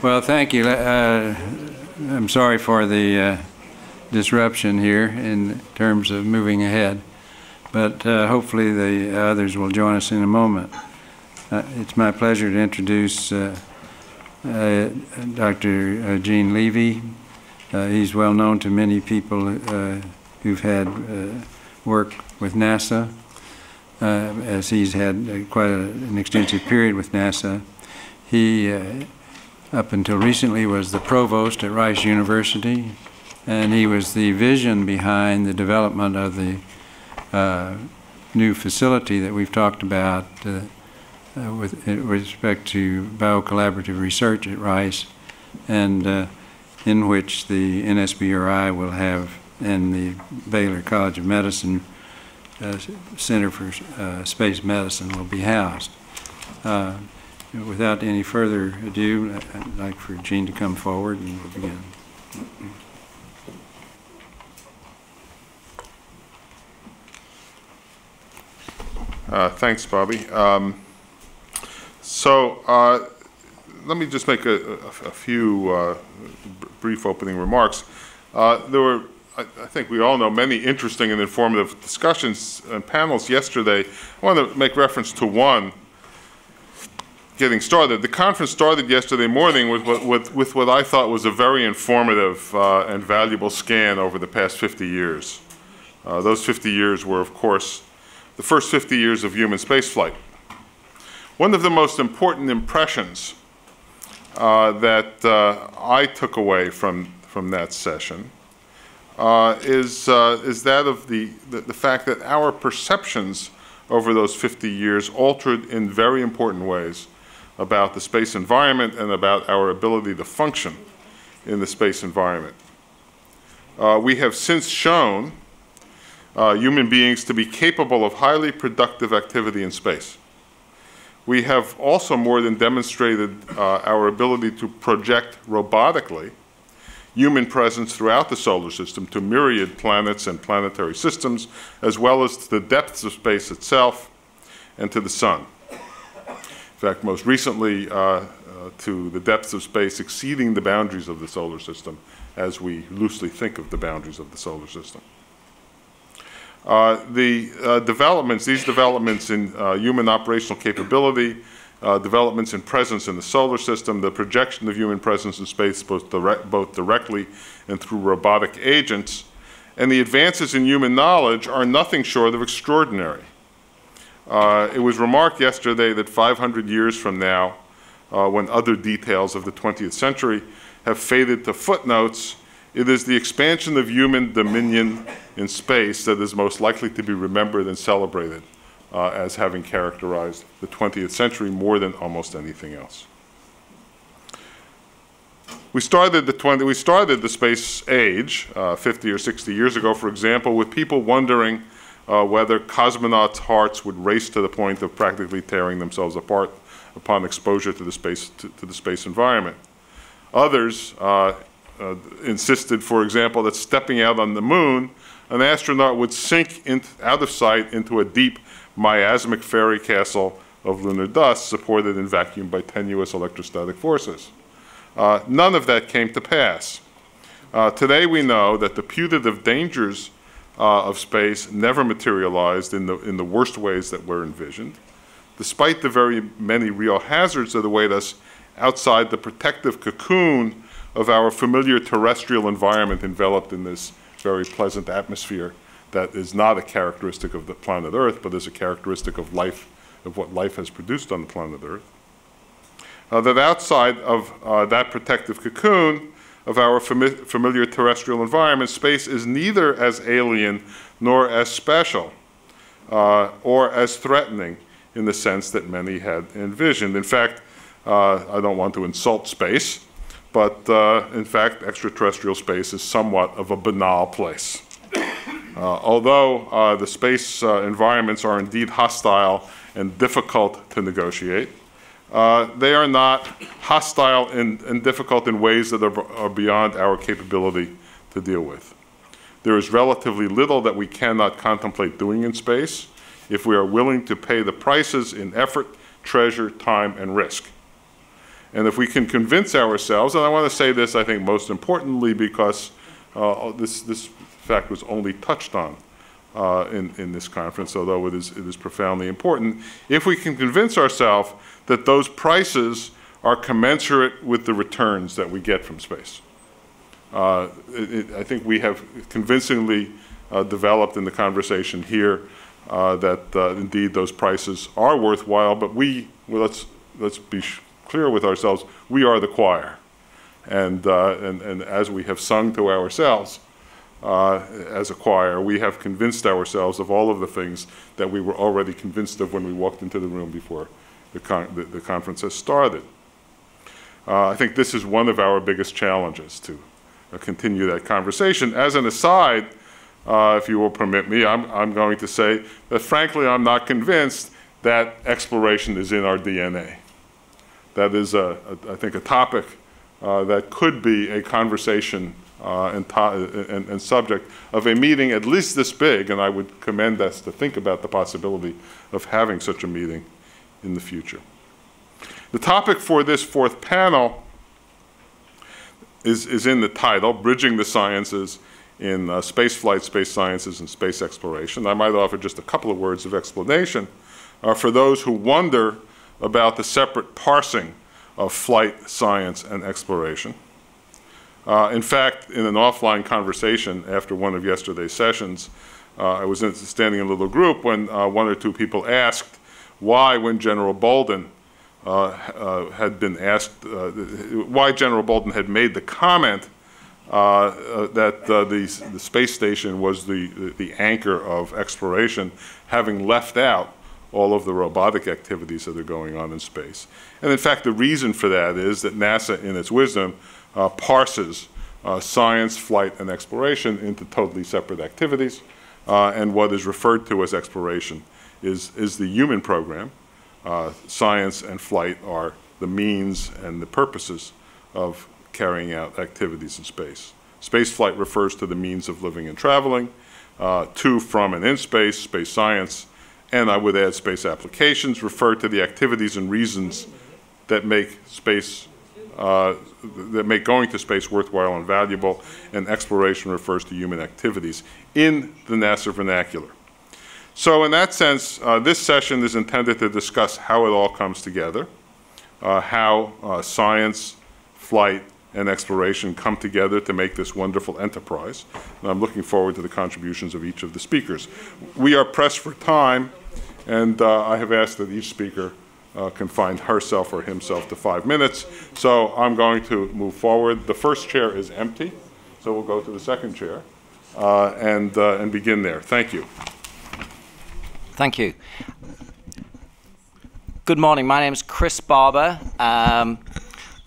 Well, thank you. Uh, I'm sorry for the uh, disruption here in terms of moving ahead, but uh, hopefully the others will join us in a moment. Uh, it's my pleasure to introduce uh, uh, Dr. Gene Levy. he's well known to many people who've had work with NASA, as he's had quite a, an extensive period with NASA. He up until recently was the provost at Rice University, and he was the vision behind the development of the uh, new facility that we've talked about uh, uh, with, with, respect to biocollaborative research at Rice, and uh, in which the NSBRI will have, and the Baylor College of Medicine uh, Center for uh, Space Medicine will be housed. Without any further ado, I'd like for Gene to come forward and we'll begin. Uh, thanks, Bobby. Um, so uh, let me just make a, a, a few uh, brief opening remarks. Uh, there were, I, I, think we all know, many interesting and informative discussions and panels yesterday. I want to make reference to one getting started. The conference started yesterday morning with what, with, with what I thought was a very informative uh, and valuable scan over the past 50 years. Uh, those 50 years were, of course, the first 50 years of human spaceflight. One of the most important impressions uh, that uh, I took away from, from that session uh, is, uh, is that of the, the, the fact that our perceptions over those 50 years altered in very important ways about the space environment and about our ability to function in the space environment. Uh, we have since shown uh, human beings to be capable of highly productive activity in space. We have also more than demonstrated uh, our ability to project robotically human presence throughout the solar system to myriad planets and planetary systems, as well as to the depths of space itself and to the sun. In fact, most recently, uh, uh, to the depths of space exceeding the boundaries of the solar system as we loosely think of the boundaries of the solar system. Uh, the uh, developments, these developments in uh, human operational capability, uh, developments in presence in the solar system, the projection of human presence in space both, both directly and through robotic agents, and the advances in human knowledge are nothing short of extraordinary. Uh, it was remarked yesterday that 500 years from now, uh, when other details of the 20th century have faded to footnotes, it is the expansion of human dominion in space that is most likely to be remembered and celebrated uh, as having characterized the 20th century more than almost anything else. We started the, 20, we started the space age uh, 50 or 60 years ago, for example, with people wondering uh, whether cosmonauts' hearts would race to the point of practically tearing themselves apart upon exposure to the space, to, to the space environment. Others uh, uh, insisted, for example, that stepping out on the moon, an astronaut would sink in, out of sight into a deep miasmic fairy castle of lunar dust supported in vacuum by tenuous electrostatic forces. Uh, none of that came to pass. Uh, today we know that the putative dangers uh, of space never materialized in the, in the worst ways that were envisioned, despite the very many real hazards that await us outside the protective cocoon of our familiar terrestrial environment enveloped in this very pleasant atmosphere that is not a characteristic of the planet Earth, but is a characteristic of life, of what life has produced on the planet Earth. Uh, that outside of uh, that protective cocoon, of our fami familiar terrestrial environment, space is neither as alien nor as special uh, or as threatening in the sense that many had envisioned. In fact, uh, I don't want to insult space, but uh, in fact, extraterrestrial space is somewhat of a banal place. Uh, although uh, the space uh, environments are indeed hostile and difficult to negotiate, uh, they are not hostile and, and, difficult in ways that are, are beyond our capability to deal with. There is relatively little that we cannot contemplate doing in space if we are willing to pay the prices in effort, treasure, time, and risk. And if we can convince ourselves, and I want to say this, I think most importantly, because uh, this, this fact was only touched on uh, in, in this conference, although it is, it is profoundly important, if we can convince ourselves that those prices are commensurate with the returns that we get from space. Uh, it, it, I think we have convincingly uh, developed in the conversation here uh, that uh, indeed those prices are worthwhile, but we, well, let's, let's be clear with ourselves, we are the choir. And, uh, and, and as we have sung to ourselves uh, as a choir, we have convinced ourselves of all of the things that we were already convinced of when we walked into the room before the, con the, the conference has started. Uh, I think this is one of our biggest challenges to uh, continue that conversation. As an aside, uh, if you will permit me, I'm, I'm going to say that frankly, I'm not convinced that exploration is in our DNA. That is, a, a, I think, a topic uh, that could be a conversation uh, and, and, and, subject of a meeting at least this big, and I would commend us to think about the possibility of having such a meeting in the future. The topic for this fourth panel is, is in the title, Bridging the Sciences in uh, Space Flight, Space Sciences, and Space Exploration. I might offer just a couple of words of explanation uh, for those who wonder about the separate parsing of flight, science, and exploration. Uh, in fact, in an offline conversation after one of yesterday's sessions, uh, I was in, standing in a little group when uh, one or two people asked why, when General Bolden uh, uh, had been asked, uh, why General Bolden had made the comment that the, the, space station was the, the anchor of exploration, having left out all of the robotic activities that are going on in space. And in fact, the reason for that is that NASA, in its wisdom, uh, parses uh, science, flight, and exploration into totally separate activities. Uh, and what is referred to as exploration is, is the human program. Uh, science and flight are the means and the purposes of carrying out activities in space. Space flight refers to the means of living and traveling, uh, to, from, and in space, space science, and I would add space applications refer to the activities and reasons that make space, uh, that make going to space worthwhile and valuable, and exploration refers to human activities in the NASA vernacular. So in that sense, uh, this session is intended to discuss how it all comes together, uh, how uh, science, flight, and exploration come together to make this wonderful enterprise. And I'm looking forward to the contributions of each of the speakers. We are pressed for time, and uh, I have asked that each speaker uh, confine herself or himself to five minutes. So I'm going to move forward. The first chair is empty, so we'll go to the second chair uh, and, and begin there. Thank you. Thank you. Good morning. My name is Chris Barber. Um,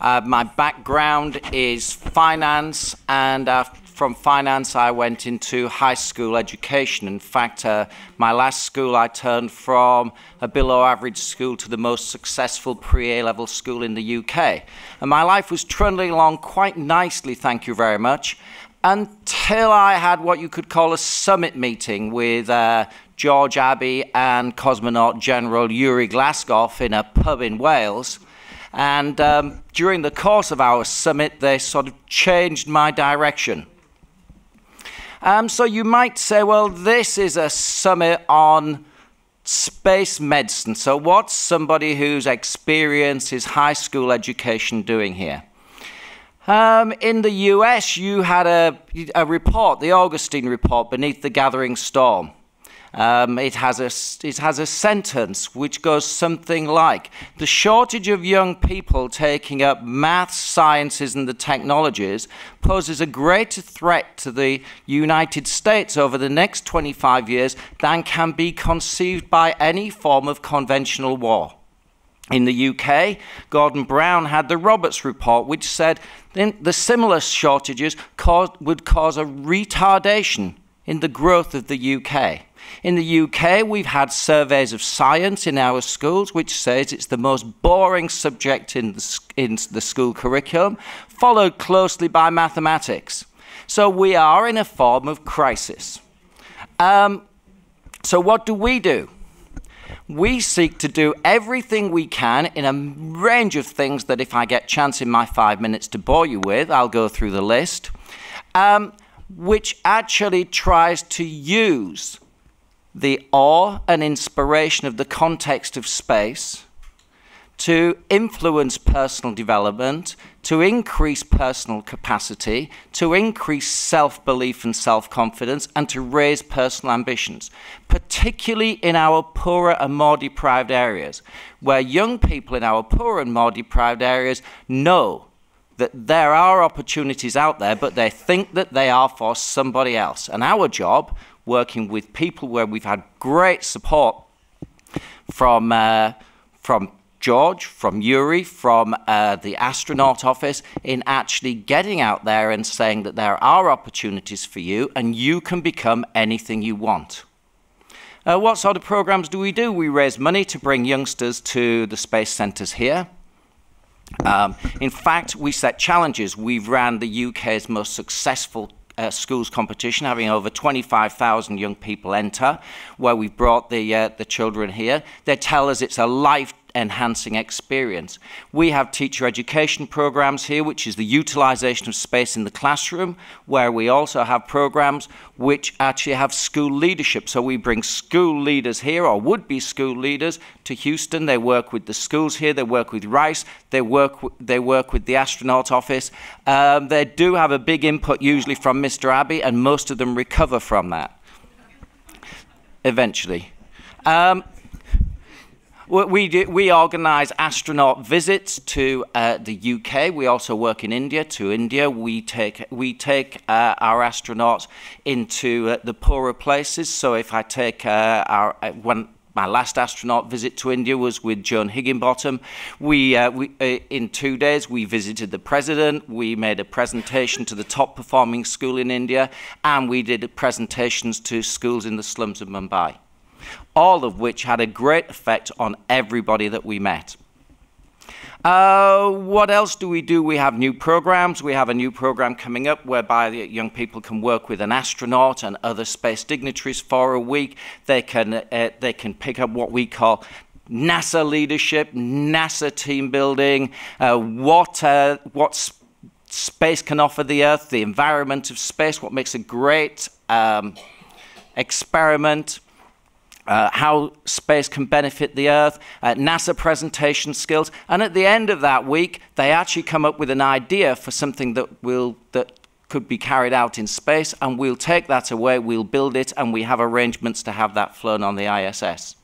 uh, my background is finance, and uh, from finance, I went into high school education. In fact, uh, my last school, I turned from a below average school to the most successful pre A level school in the UK. And my life was trundling along quite nicely, thank you very much, until I had what you could call a summit meeting with uh, George Abbey and cosmonaut General Yuri Glazkov in a pub in Wales. And um, during the course of our summit, they sort of changed my direction. Um, so you might say, well, this is a summit on space medicine. So what's somebody who's experienced his high school education doing here? Um, in the US, you had a, a report, the Augustine report, Beneath the Gathering Storm. Um, it, has a, it has a sentence which goes something like The shortage of young people taking up maths, sciences, and the technologies poses a greater threat to the United States over the next 25 years than can be conceived by any form of conventional war. In the UK, Gordon Brown had the Roberts Report, which said the similar shortages would cause a retardation in the growth of the UK. In the UK, we've had surveys of science in our schools, which says it's the most boring subject in the, in the school curriculum, followed closely by mathematics. So we are in a form of crisis. Um, so what do we do? We seek to do everything we can in a range of things that, if I get chance in my five minutes to bore you with, I'll go through the list, um, which actually tries to use the awe and inspiration of the context of space to influence personal development, to increase personal capacity, to increase self belief and self confidence, and to raise personal ambitions, particularly in our poorer and more deprived areas, where young people in our poorer and more deprived areas know that there are opportunities out there, but they think that they are for somebody else. And our job, working with people where we've had great support from, uh, from George, from Yuri, from uh, the astronaut office in actually getting out there and saying that there are opportunities for you and you can become anything you want. Uh, what sort of programs do we do? We raise money to bring youngsters to the space centres here. Um, in fact, we set challenges. We've ran the UK's most successful uh, schools competition, having over 25,000 young people enter, where we've brought the, uh, the children here. They tell us it's a life enhancing experience. We have teacher education programs here, which is the utilization of space in the classroom, where we also have programs which actually have school leadership. So we bring school leaders here, or would be school leaders, to Houston. They work with the schools here, they work with Rice, they work, they work with the astronaut office. Um, they do have a big input usually from Mr. Abbey, and most of them recover from that eventually. Um, we, do, we organise astronaut visits to uh, the UK. We also work in India. To India, we take we take uh, our astronauts into uh, the poorer places. So if I take uh, our uh, one my last astronaut visit to India was with Joan Higginbotham. We, uh, we uh, in two days, we visited the president, we made a presentation to the top performing school in India, and we did presentations to schools in the slums of Mumbai all of which had a great effect on everybody that we met. Uh, what else do we do? We have new programs. We have a new program coming up whereby the young people can work with an astronaut and other space dignitaries for a week. They can, uh, they can pick up what we call NASA leadership, NASA team building, uh, what, uh, what space can offer the Earth, the environment of space, what makes a great um, experiment uh, how space can benefit the Earth, uh, NASA presentation skills, and at the end of that week, they actually come up with an idea for something that will that could be carried out in space, and we'll take that away, we'll build it, and we have arrangements to have that flown on the ISS.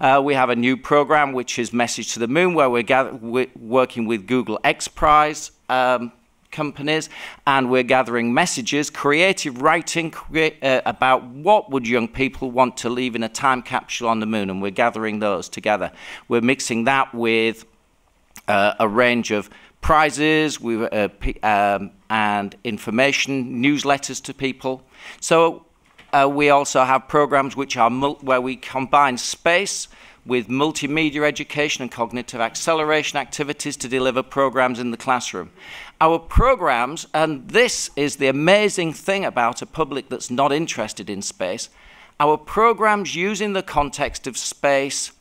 Uh, we have a new program which is Message to the Moon, where we're, working with Google X Prize um, companies and we're gathering messages, creative writing uh, about what would young people want to leave in a time capsule on the moon and we're gathering those together. We're mixing that with uh, a range of prizes we, uh, um, and information, newsletters to people. So uh, we also have programs which are where we combine space with multimedia education and cognitive acceleration activities to deliver programs in the classroom. Our programs, and this is the amazing thing about a public that's not interested in space, our programs using the context of space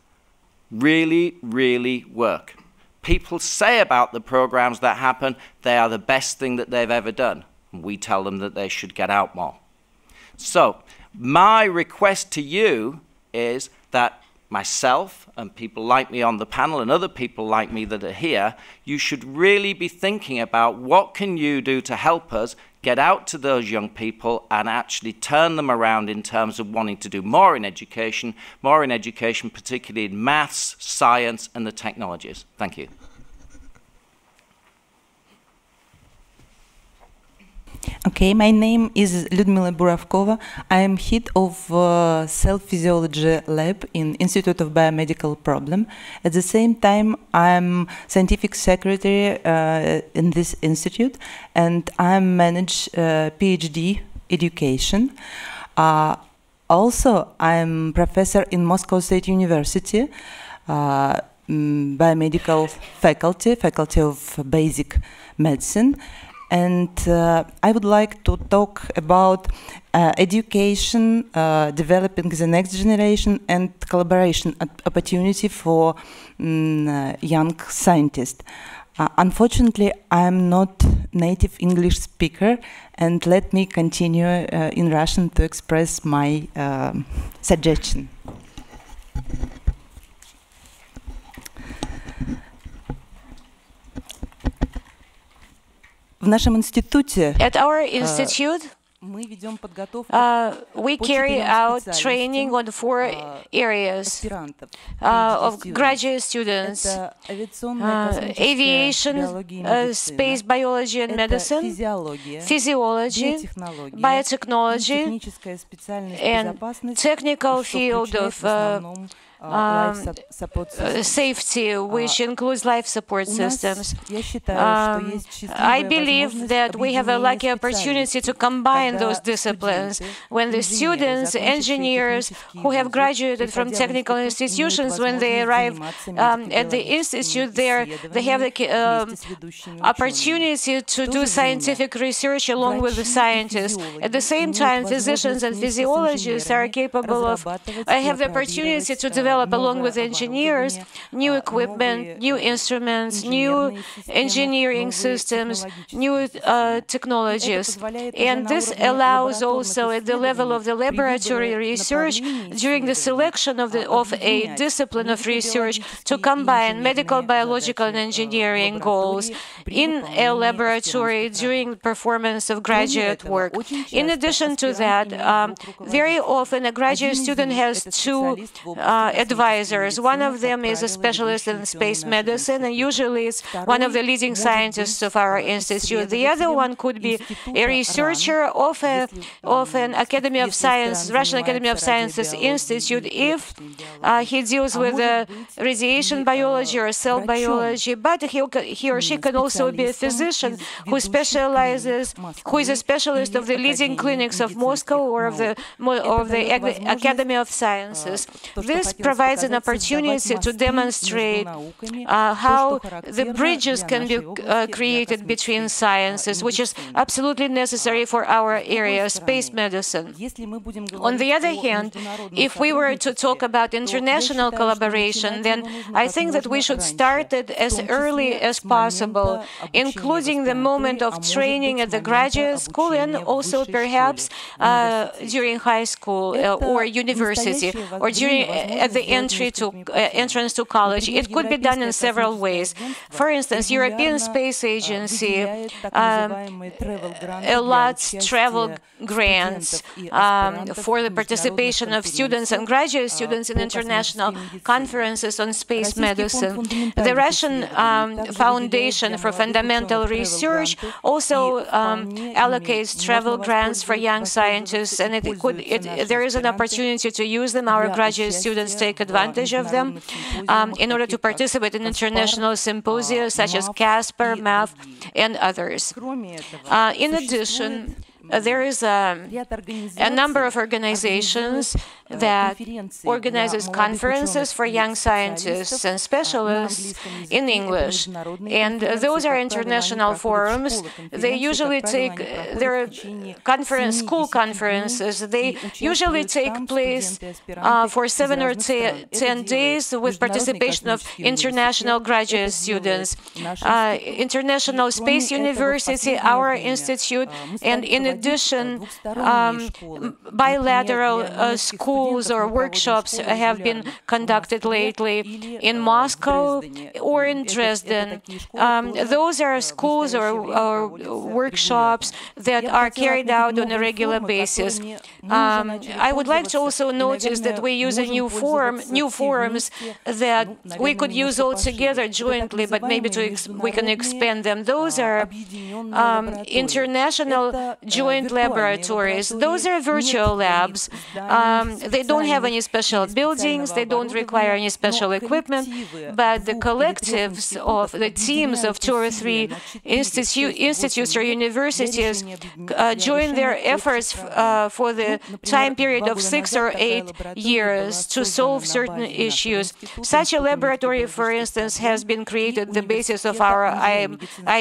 really, really work. People say about the programs that happen, they are the best thing that they've ever done. We tell them that they should get out more. So, my request to you is that myself and people like me on the panel and other people like me that are here, you should really be thinking about what can you do to help us get out to those young people and actually turn them around in terms of wanting to do more in education, more in education, particularly in maths, science, and the technologies. Thank you. Okay, my name is Lyudmila Buravkova. I am head of uh, cell physiology lab in Institute of Biomedical Problem. At the same time, I'm scientific secretary uh, in this institute, and I manage uh, PhD education. Uh, also, I'm professor in Moscow State University, uh, biomedical faculty, faculty of basic medicine and uh, I would like to talk about uh, education, uh, developing the next generation, and collaboration opportunity for uh, young scientists. Uh, unfortunately, I'm not native English speaker, and let me continue uh, in Russian to express my um suggestion. В нашем институте At our institute, мы ведем подготовку uh, we по carry четырем out специальностям, training on four uh, areas аспирантов, uh, of PhD students. graduate students. Это авиационная, Uh, космическая aviation, биология и uh, медицина. space biology and Это medicine, физиология, physiology, биотехнология, и biotechnology, техническая специальность and безопасности, technical что field включает of в uh, основном, а, life um, safety, which includes life support systems. Um, I believe that we have a lucky opportunity to combine those disciplines. when the students, engineers who have graduated from technical institutions, when they arrive um, at the institute, there they have the um, opportunity to do scientific research along with the scientists. At the same time, physicians and physiologists are capable of I have the opportunity to develop develop, along with engineers, new equipment, new instruments, new engineering systems, new uh, technologies. And this allows also at the level of the laboratory research, during the selection of, the, of a discipline of research, to combine medical, biological, and engineering goals in a laboratory during performance of graduate work. In addition to that, um, very often a graduate student has two uh, advisors. One of them is a specialist in space medicine and usually is one of the leading scientists of our institute. The other one could be a researcher of, a, of an Academy of Science, Russian Academy of Sciences Institute, if uh, he deals with uh, radiation biology or cell biology. But he, he or she can also be a physician who specializes, who is a specialist of the leading clinics of Moscow or of the, or of the Academy of Sciences. This provides an opportunity to demonstrate uh, how the bridges can be uh, created between sciences, which is absolutely necessary for our area, space medicine. On the other hand, if we were to talk about international collaboration, then I think that we should start it as early as possible, including the moment of training at the graduate school and also perhaps uh, during high school uh, or university or during uh, at the the entry to uh, entrance to college. It could be done in several ways. For instance, European Space Agency um, uh, allots travel grants um, for the participation of students and graduate students in international conferences on space medicine. The Russian um, Foundation for Fundamental Research also um, allocates travel grants for young scientists, and it could, it, there is an opportunity to use them. Our graduate students take take advantage of them um, in order to participate in international symposia such as COSPAR, MATH, and others. Uh, in addition, uh, there is a, a, number of organizations that organizes conferences for young scientists and specialists in English. And those are international forums. They usually take their conference, school conferences. They usually take place uh, for seven or ten days with participation of international graduate students. Uh, international Space University, our institute, and in addition, um, bilateral uh, school schools or workshops have been conducted lately in Moscow or in Dresden. Um, those are schools or, or, workshops that are carried out on a regular basis. Um, I would like to also notice that we use a new form, new forums that we could use all together jointly, but maybe we can expand them. Those are um, international joint laboratories. Those are virtual labs. Um, they don't have any special buildings, they don't require any special equipment, but the collectives of the teams of two or three institutes or universities uh, join their efforts uh, for the time period of six or eight years to solve certain issues. Such a laboratory, for instance, has been created the basis of our I,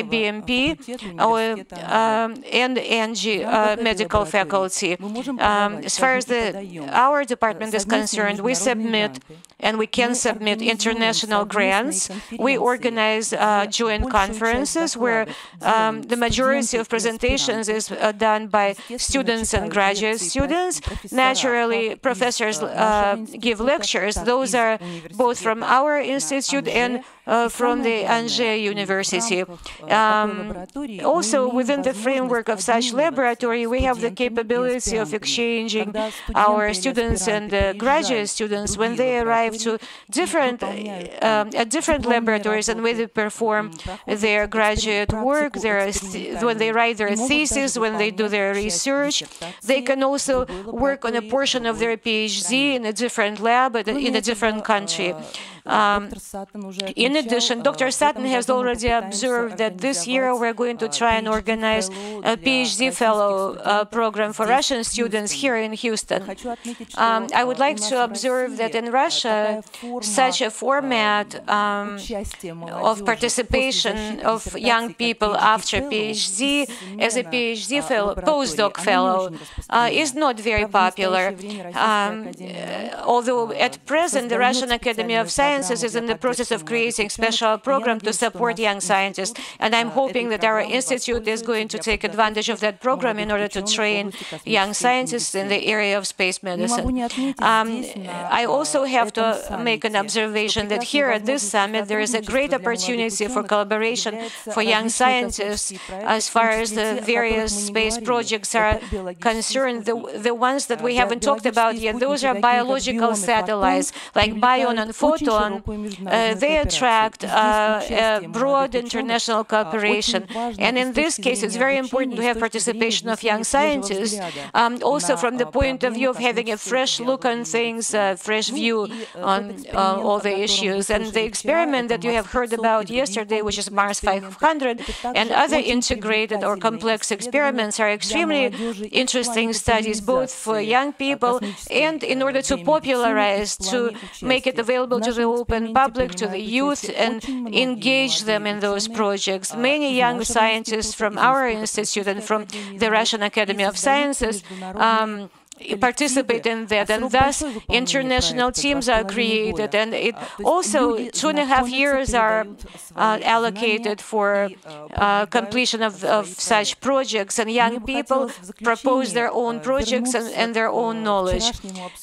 IBMP our, um, and NG uh, medical faculty. Um, as far as the, our department is concerned, we submit and we can submit international grants. We organize uh, joint conferences where um, the majority of presentations is uh, done by students and graduate students. Naturally, professors uh, give lectures. Those are both from our institute and uh, from the Angers University. Um, also, within the framework of such laboratory, we have the capability of exchanging our students and uh, graduate students when they arrive to different um, at different laboratories and when they perform their graduate work, their when they write their thesis, when they do their research. They can also work on a portion of their PhD in a different lab in a different country. Um, in addition, Dr. Sutton has already observed that this year we're going to try and organize a PhD fellow uh, program for Russian students here in Houston. Um, I would like to observe that in Russia, such a format um, of participation of young people after PhD as a PhD fellow, postdoc fellow, uh, is not very popular. Um, although at present, the Russian Academy of Sciences Sciences is in the process of creating special program to support young scientists. And I'm hoping that our institute is going to take advantage of that program in order to train young scientists in the area of space medicine. Um, I also have to make an observation that here at this summit, there is a great opportunity for collaboration for young scientists as far as the various space projects are concerned. The, the ones that we haven't talked about yet, those are biological satellites like Bion and Photon uh, they attract uh, broad international cooperation. And in this case, it's very important to have participation of young scientists, um, also from the point of view of having a fresh look on things, a fresh view on uh, all the issues. And the experiment that you have heard about yesterday, which is Mars 500, and other integrated or complex experiments are extremely interesting studies, both for young people and in order to popularize, to make it available to the open public, to the youth, and engage them in those projects. Many young scientists from our institute and from the Russian Academy of Sciences um, participate in that and thus international teams are created and it also two and a half years are uh, allocated for uh, completion of, of, such projects. And young people propose their own projects and, and their own knowledge.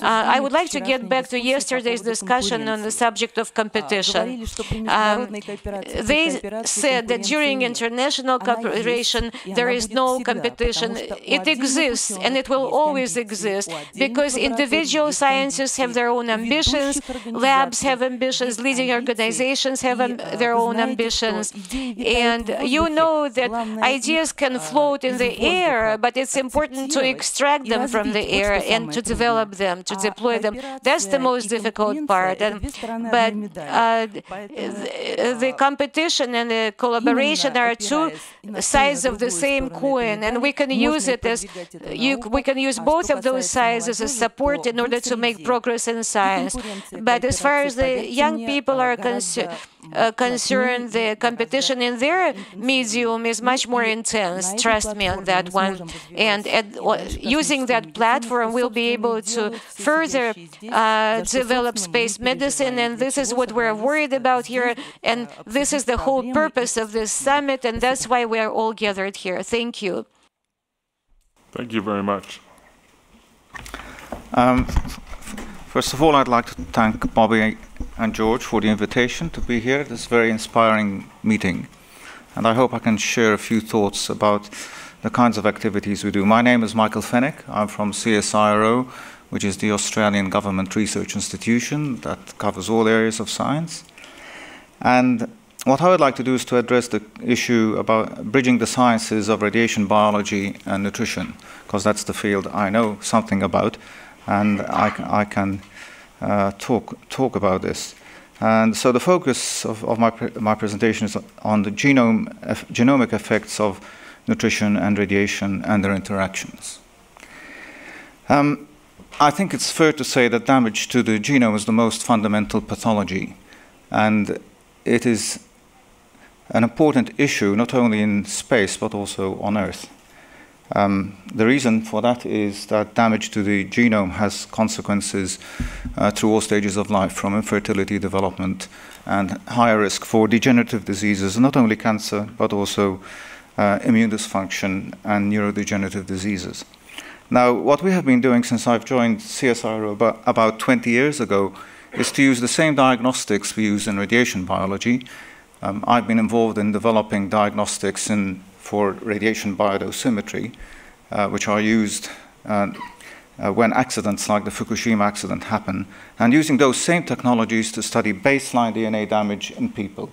Uh, I would like to get back to yesterday's discussion on the subject of competition. Um, they said that during international cooperation there is no competition. It exists and it will always exist exist because individual scientists have their own ambitions, labs have ambitions, leading organizations have their own ambitions. And you know that ideas can float in the air, but it's important to extract them from the air and to develop them, to deploy them. That's the most difficult part. And, but uh, the, the competition and the collaboration are two sides of the same coin, and we can use it as you, we can use both of those sides as a support in order to make progress in science. But as far as the young people are concerned, uh, concerned, the competition in their medium is much more intense. Trust me on that one. And at, using that platform, we'll be able to further uh, develop space medicine. And this is what we're worried about here. And this is the whole purpose of this summit. And that's why we are all gathered here. Thank you. Thank you very much. Um, first of all, I'd like to thank Bobby and George for the invitation to be here at this very inspiring meeting. And I hope I can share a few thoughts about the kinds of activities we do. My name is Michael Fenech. I'm from CSIRO, which is the Australian Government Research Institution that covers all areas of science. And what I would like to do is to address the issue about bridging the sciences of radiation biology and nutrition, because that's the field I know something about, and I, I can uh, talk, talk about this. And so the focus of, of my, pre my presentation is on the genome, genomic effects of nutrition and radiation and their interactions. Um, I think it's fair to say that damage to the genome is the most fundamental pathology, and it is an important issue not only in space but also on Earth. Um, the reason for that is that damage to the genome has consequences uh, through all stages of life, from infertility, development, and higher risk for degenerative diseases, not only cancer, but also uh, immune dysfunction and neurodegenerative diseases. Now, what we have been doing since I've joined CSIRO about, about 20 years ago is to use the same diagnostics we use in radiation biology. Um, I've been involved in developing diagnostics in, for radiation biodosimetry, uh, which are used uh, uh, when accidents like the Fukushima accident happen, and using those same technologies to study baseline DNA damage in people,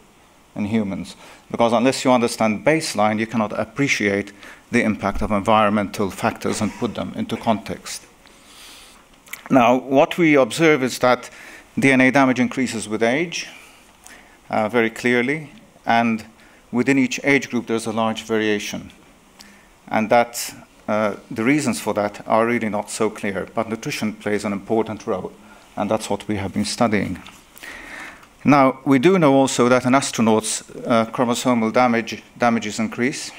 in humans. Because unless you understand baseline, you cannot appreciate the impact of environmental factors and put them into context. Now, what we observe is that DNA damage increases with age, uh, very clearly, and within each age group there's a large variation. And that uh, the reasons for that are really not so clear, but nutrition plays an important role, and that's what we have been studying. Now, we do know also that in astronauts, uh, chromosomal damage, damages increase,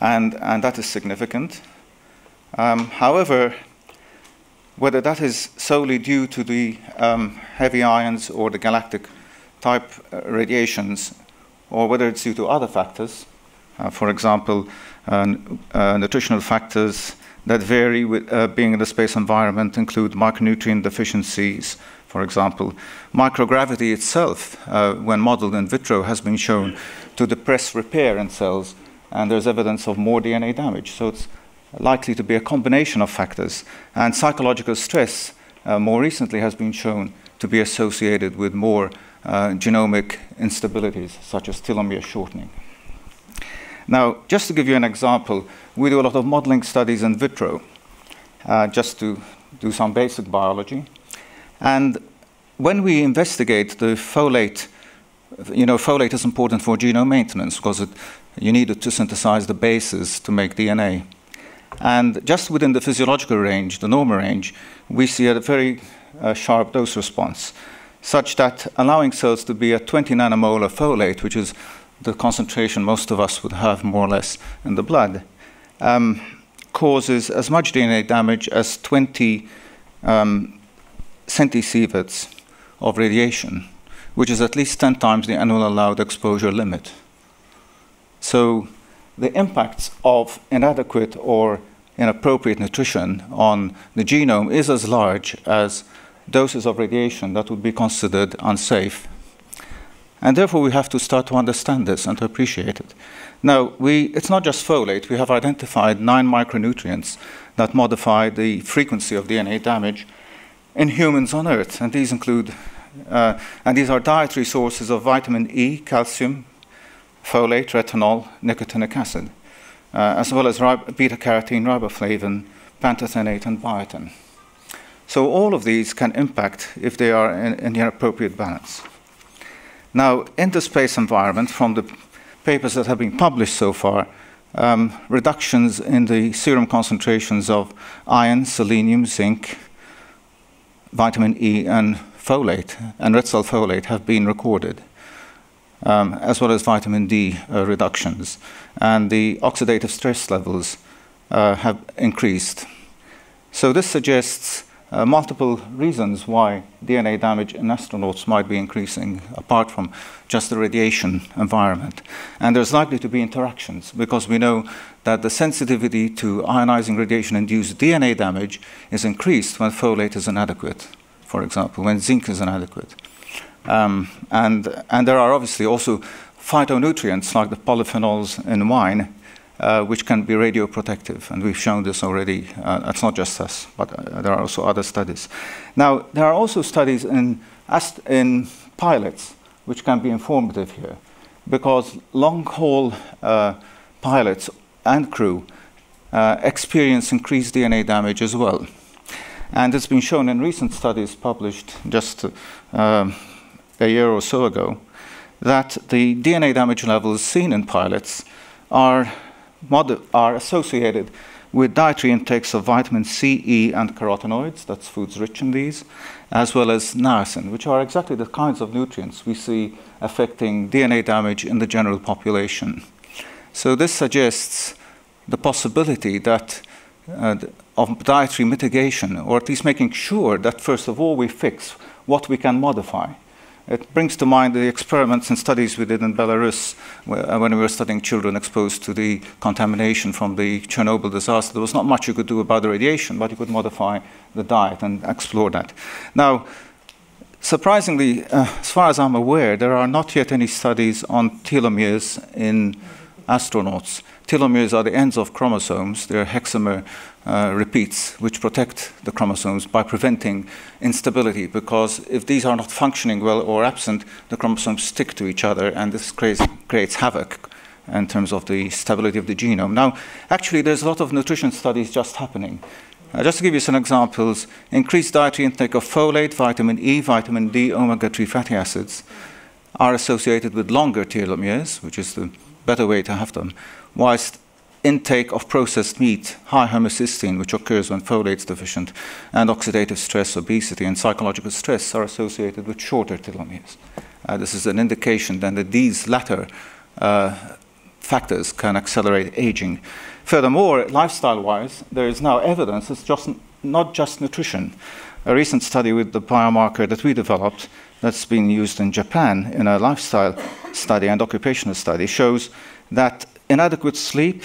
and, and that is significant. Um, however, whether that is solely due to the um, heavy ions or the galactic type uh, radiations, or whether it's due to other factors, uh, for example, uh, uh, nutritional factors that vary with being in the space environment include micronutrient deficiencies, for example. Microgravity itself, when modeled in vitro, has been shown to depress repair in cells, and there's evidence of more DNA damage. So it's likely to be a combination of factors. And psychological stress, uh, more recently, has been shown to be associated with more genomic instabilities, such as telomere shortening. Now, just to give you an example, we do a lot of modeling studies in vitro, uh, just to do some basic biology. And when we investigate the folate, you know, folate is important for genome maintenance because it, you need it to synthesize the bases to make DNA. And just within the physiological range, the normal range, we see a very uh, sharp dose response, such that allowing cells to be at 20 nanomolar folate, which is the concentration most of us would have more or less in the blood, um, causes as much DNA damage as 20 um, centisieverts of radiation, which is at least 10 times the annual allowed exposure limit. So the impacts of inadequate or inappropriate nutrition on the genome is as large as doses of radiation that would be considered unsafe and therefore, we have to start to understand this and to appreciate it. Now, we, it's not just folate. We have identified nine micronutrients that modify the frequency of DNA damage in humans on Earth. And these include, uh, and these are dietary sources of vitamin E, calcium, folate, retinol, nicotinic acid, uh, as well as beta carotene, riboflavin, pantothenate, and biotin. So all of these can impact if they are in, in the appropriate balance. Now, in the space environment, from the papers that have been published so far, um, reductions in the serum concentrations of iron, selenium, zinc, vitamin E, and folate, and red cell folate have been recorded, um, as well as vitamin D uh, reductions. And the oxidative stress levels uh, have increased. So this suggests uh, multiple reasons why DNA damage in astronauts might be increasing, apart from just the radiation environment. And there's likely to be interactions because we know that the sensitivity to ionizing radiation induced DNA damage is increased when folate is inadequate, for example, when zinc is inadequate. Um, and, and there are obviously also phytonutrients like the polyphenols in wine uh, which can be radioprotective. And we've shown this already. Uh, it's not just us, but uh, there are also other studies. Now, there are also studies in, in pilots which can be informative here, because long haul uh, pilots and crew uh, experience increased DNA damage as well. And it's been shown in recent studies published just um, a year or so ago that the DNA damage levels seen in pilots are are associated with dietary intakes of vitamin C, E, and carotenoids, that's foods rich in these, as well as niacin, which are exactly the kinds of nutrients we see affecting DNA damage in the general population. So this suggests the possibility that uh, of dietary mitigation, or at least making sure that first of all we fix what we can modify. It brings to mind the experiments and studies we did in Belarus uh, when we were studying children exposed to the contamination from the Chernobyl disaster. There was not much you could do about the radiation, but you could modify the diet and explore that. Now, surprisingly, uh, as far as I'm aware, there are not yet any studies on telomeres in astronauts. Telomeres are the ends of chromosomes. They're hexamer uh, repeats, which protect the chromosomes by preventing instability, because if these are not functioning well or absent, the chromosomes stick to each other, and this creates, creates havoc in terms of the stability of the genome. Now, actually, there's a lot of nutrition studies just happening. Uh, just to give you some examples, increased dietary intake of folate, vitamin E, vitamin D, omega-3 fatty acids are associated with longer telomeres, which is the better way to have them, whilst intake of processed meat, high homocysteine, which occurs when folate is deficient, and oxidative stress, obesity, and psychological stress are associated with shorter telomeres. Uh, this is an indication then that these latter uh, factors can accelerate aging. Furthermore, lifestyle-wise, there is now evidence it's just not just nutrition. A recent study with the biomarker that we developed that's been used in Japan in a lifestyle study and occupational study shows that inadequate sleep,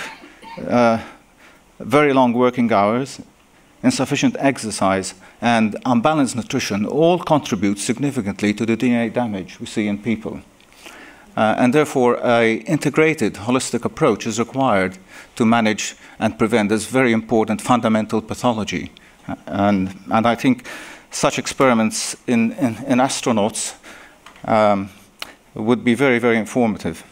uh, very long working hours, insufficient exercise, and unbalanced nutrition all contribute significantly to the DNA damage we see in people. Uh, and therefore, an integrated, holistic approach is required to manage and prevent this very important fundamental pathology. Uh, and, and I think such experiments in, in, in astronauts um, would be very, very informative.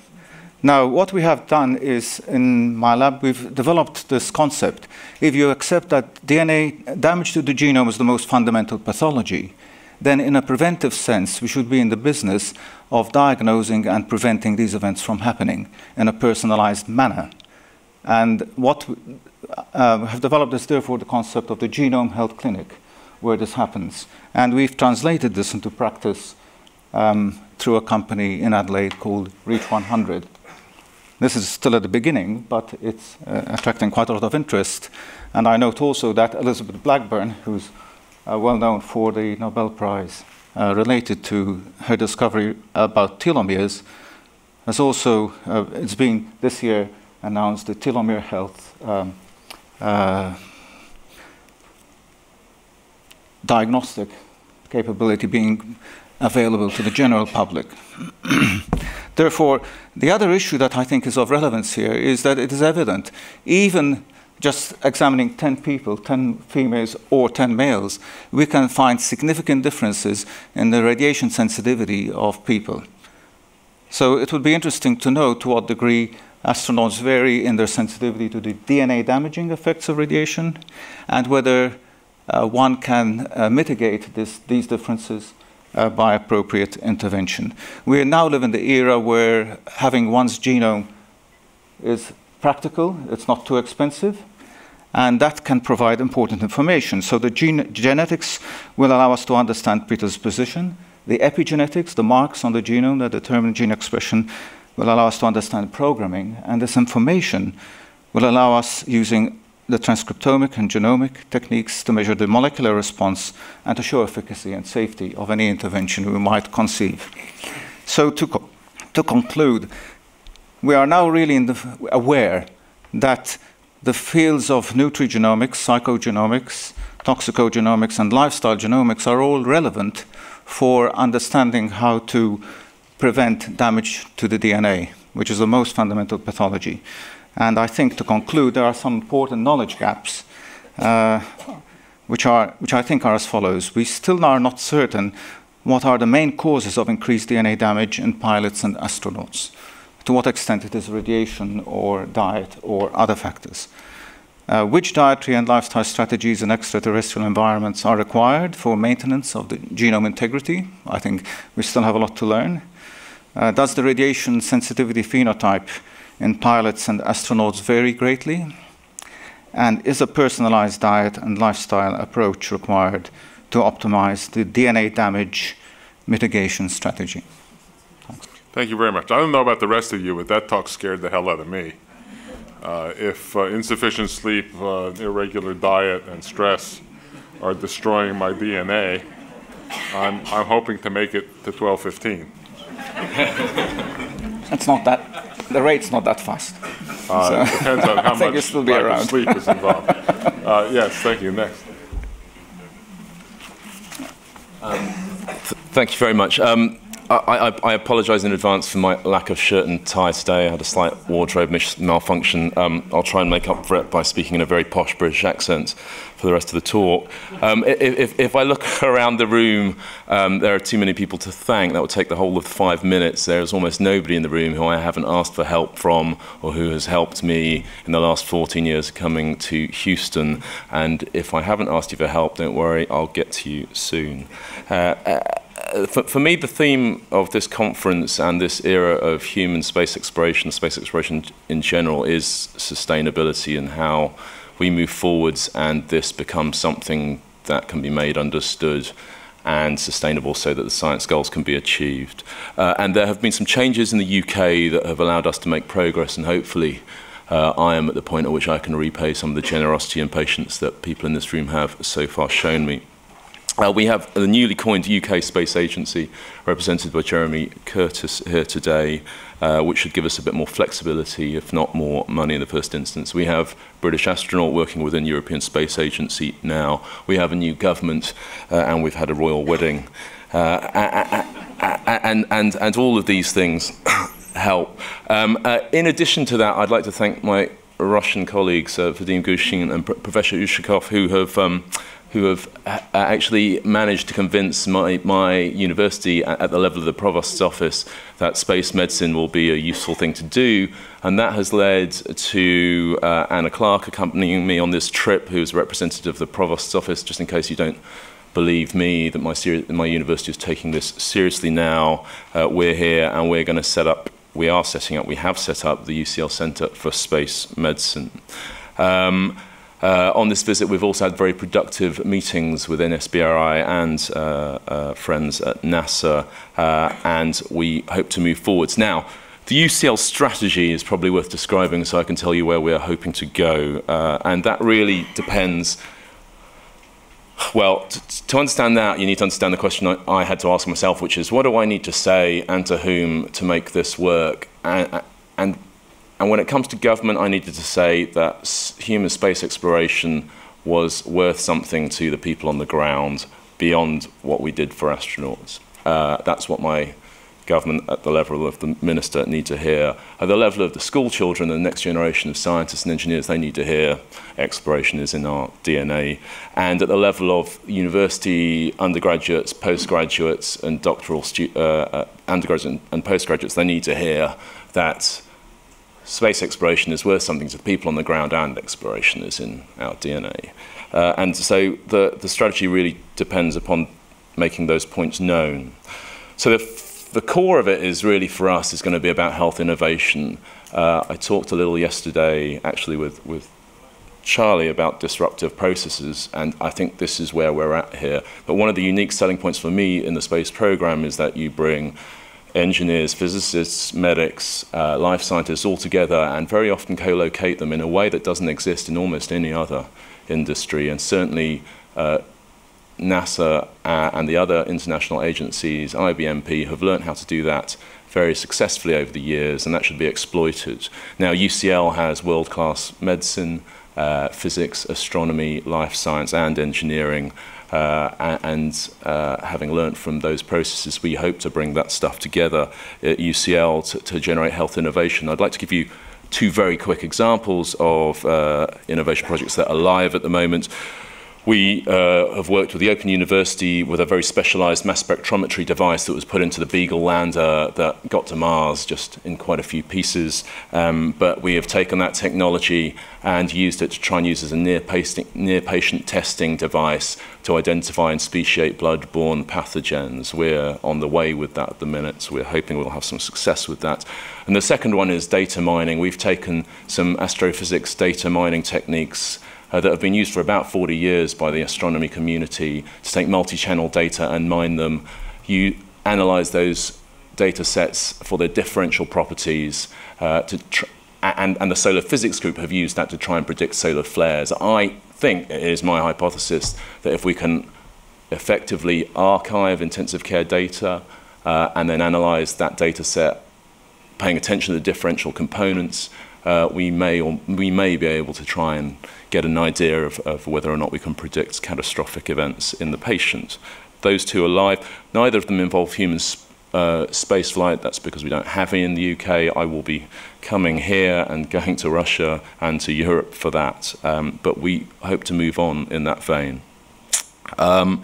Now, what we have done is in my lab, we've developed this concept. If you accept that DNA damage to the genome is the most fundamental pathology, then in a preventive sense, we should be in the business of diagnosing and preventing these events from happening in a personalized manner. And what we uh, have developed is therefore the concept of the genome health clinic, where this happens. And we've translated this into practice um, through a company in Adelaide called Reach 100. This is still at the beginning, but it's uh, attracting quite a lot of interest. And I note also that Elizabeth Blackburn, who's uh, well known for the Nobel Prize uh, related to her discovery about telomeres, has also, uh, it's been this year announced the telomere health um, uh, diagnostic capability being available to the general public. Therefore, the other issue that I think is of relevance here is that it is evident, even just examining 10 people, 10 females or 10 males, we can find significant differences in the radiation sensitivity of people. So it would be interesting to know to what degree astronauts vary in their sensitivity to the DNA damaging effects of radiation and whether uh, one can uh, mitigate this, these differences uh, by appropriate intervention. We now live in the era where having one's genome is practical, it's not too expensive, and that can provide important information. So the gene genetics will allow us to understand predisposition. The epigenetics, the marks on the genome that determine gene expression, will allow us to understand programming, and this information will allow us, using the transcriptomic and genomic techniques to measure the molecular response and to show efficacy and safety of any intervention we might conceive. So to, co to conclude, we are now really aware that the fields of nutrigenomics, psychogenomics, toxicogenomics, and lifestyle genomics are all relevant for understanding how to prevent damage to the DNA, which is the most fundamental pathology. And I think to conclude, there are some important knowledge gaps, uh, which, are, which I think are as follows. We still are not certain what are the main causes of increased DNA damage in pilots and astronauts. To what extent it is radiation or diet or other factors. Uh, which dietary and lifestyle strategies in extraterrestrial environments are required for maintenance of the genome integrity? I think we still have a lot to learn. Uh, does the radiation sensitivity phenotype in pilots and astronauts vary greatly? And is a personalized diet and lifestyle approach required to optimize the DNA damage mitigation strategy? Thank you very much. I don't know about the rest of you, but that talk scared the hell out of me. Uh, if uh, insufficient sleep, uh, irregular diet, and stress are destroying my DNA, I'm, I'm hoping to make it to 1215. That's not that, the rate's not that fast. Uh, it depends on how much it'll still be lack of around. sleep is involved. Uh, yes, thank you. Next. Thank you very much. Um, I, I, I apologise in advance for my lack of shirt and tie today. I had a slight wardrobe malfunction. Um, I'll try and make up for it by speaking in a very posh British accent for the rest of the talk. Um, if, if I look around the room, um, there are too many people to thank. That would take the whole of five minutes. There is almost nobody in the room who I haven't asked for help from or who has helped me in the last 14 years coming to Houston. And if I haven't asked you for help, don't worry, I'll get to you soon. Uh, uh, for, for me, the theme of this conference and this era of human space exploration, space exploration in general, is sustainability and how we move forwards and this becomes something that can be made understood and sustainable so that the science goals can be achieved. Uh, and there have been some changes in the UK that have allowed us to make progress and hopefully uh, I am at the point at which I can repay some of the generosity and patience that people in this room have so far shown me. Uh, we have the newly coined UK Space Agency, represented by Jeremy Curtis here today, uh, which should give us a bit more flexibility, if not more money in the first instance. We have British astronaut working within European Space Agency now. We have a new government, uh, and we've had a royal wedding. Uh, and, and, and all of these things help. Um, uh, in addition to that, I'd like to thank my Russian colleagues, uh, Vadim Gushin and Pr- Professor Ushakov, who have um, who have uh, actually managed to convince my, my university at, at the level of the provost's office that space medicine will be a useful thing to do. And that has led to uh, Anna Clark accompanying me on this trip, who's a representative of the provost's office, just in case you don't believe me that my, my university is taking this seriously now. Uh, we're here and we're going to set up, we are setting up, we have set up the UCL Centre for Space Medicine. Um, uh, on this visit, we've also had very productive meetings within SBRI and uh, uh, friends at NASA, uh, and we hope to move forwards. Now, the UCL strategy is probably worth describing so I can tell you where we're hoping to go, uh, and that really depends. Well, to understand that, you need to understand the question I, I had to ask myself, which is what do I need to say and to whom to make this work? And, and and when it comes to government, I needed to say that human space exploration was worth something to the people on the ground beyond what we did for astronauts. Uh, that's what my government at the level of the minister need to hear. At the level of the school children and the next generation of scientists and engineers, they need to hear exploration is in our DNA. And at the level of university undergraduates, postgraduates, and doctoral uh, uh, undergraduates and postgraduates, they need to hear that space exploration is worth something to people on the ground and exploration is in our DNA. Uh, and so the, the strategy really depends upon making those points known. So the, the core of it is really for us is going to be about health innovation. Uh, I talked a little yesterday actually with, with Charlie about disruptive processes, and I think this is where we're at here. But one of the unique selling points for me in the space program is that you bring engineers, physicists, medics, uh, life scientists all together and very often co locate them in a way that doesn't exist in almost any other industry. And certainly, uh, NASA uh, and the other international agencies, IBMP, have learned how to do that very successfully over the years, and that should be exploited. Now, UCL has world class medicine, uh, physics, astronomy, life science, and engineering. Uh, and uh, having learnt from those processes, we hope to bring that stuff together at UCL to, to generate health innovation. I'd like to give you two very quick examples of uh, innovation projects that are live at the moment. We uh, have worked with the Open University with a very specialized mass spectrometry device that was put into the Beagle lander that got to Mars just in quite a few pieces. Um, but we have taken that technology and used it to try and use as a near patient, near patient testing device to identify and speciate blood-borne pathogens. We're on the way with that at the minute, so we're hoping we'll have some success with that. And the second one is data mining. We've taken some astrophysics data mining techniques uh, that have been used for about 40 years by the astronomy community to take multi-channel data and mine them. You analyze those data sets for their differential properties uh, to and, and the solar physics group have used that to try and predict solar flares. I think it is my hypothesis that if we can effectively archive intensive care data uh, and then analyze that data set, paying attention to the differential components, uh, we may or we may be able to try and get an idea of, of whether or not we can predict catastrophic events in the patient. Those two are live. Neither of them involve human uh, space flight. That's because we don't have any in the UK. I will be coming here and going to Russia and to Europe for that. Um, but we hope to move on in that vein. Um,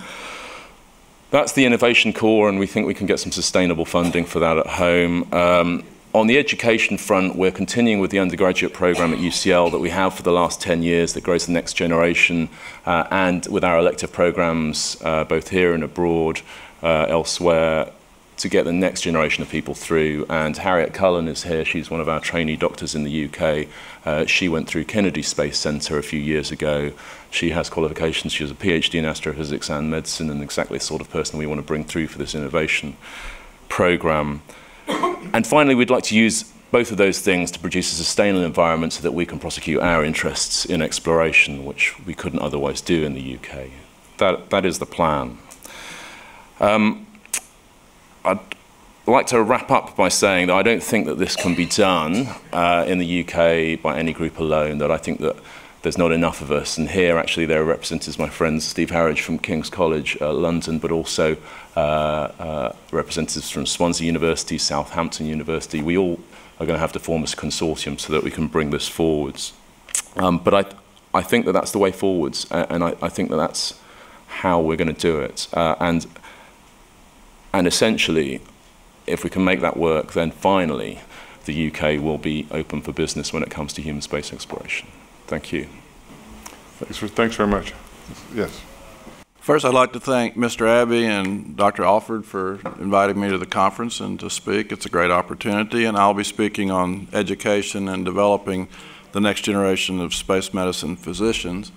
that's the innovation core, and we think we can get some sustainable funding for that at home. Um, on the education front, we're continuing with the undergraduate program at UCL that we have for the last 10 years that grows the next generation, uh, and with our elective programs, uh, both here and abroad, uh, elsewhere, to get the next generation of people through. And Harriet Cullen is here. She's one of our trainee doctors in the UK. Uh, she went through Kennedy Space Center a few years ago. She has qualifications. She has a PhD in astrophysics and medicine, and exactly the sort of person we want to bring through for this innovation program. And finally, we'd like to use both of those things to produce a sustainable environment so that we can prosecute our interests in exploration, which we couldn't otherwise do in the UK. That, that is the plan. Um, I'd like to wrap up by saying that I don't think that this can be done uh, in the UK by any group alone, that I think that there's not enough of us. And here, actually, there are representatives, my friends Steve Harridge from King's College uh, London, but also uh, uh, representatives from Swansea University, Southampton University. We all are going to have to form a consortium so that we can bring this forwards. Um, but I, I think that that's the way forwards, and I, I think that that's how we're going to do it. Uh, and, and essentially, if we can make that work, then finally the UK will be open for business when it comes to human space exploration. Thank you. Thanks, for, thanks very much. Yes. First, I'd like to thank Mr. Abbey and Dr. Alford for inviting me to the conference and to speak. It's a great opportunity, and I'll be speaking on education and developing the next generation of space medicine physicians.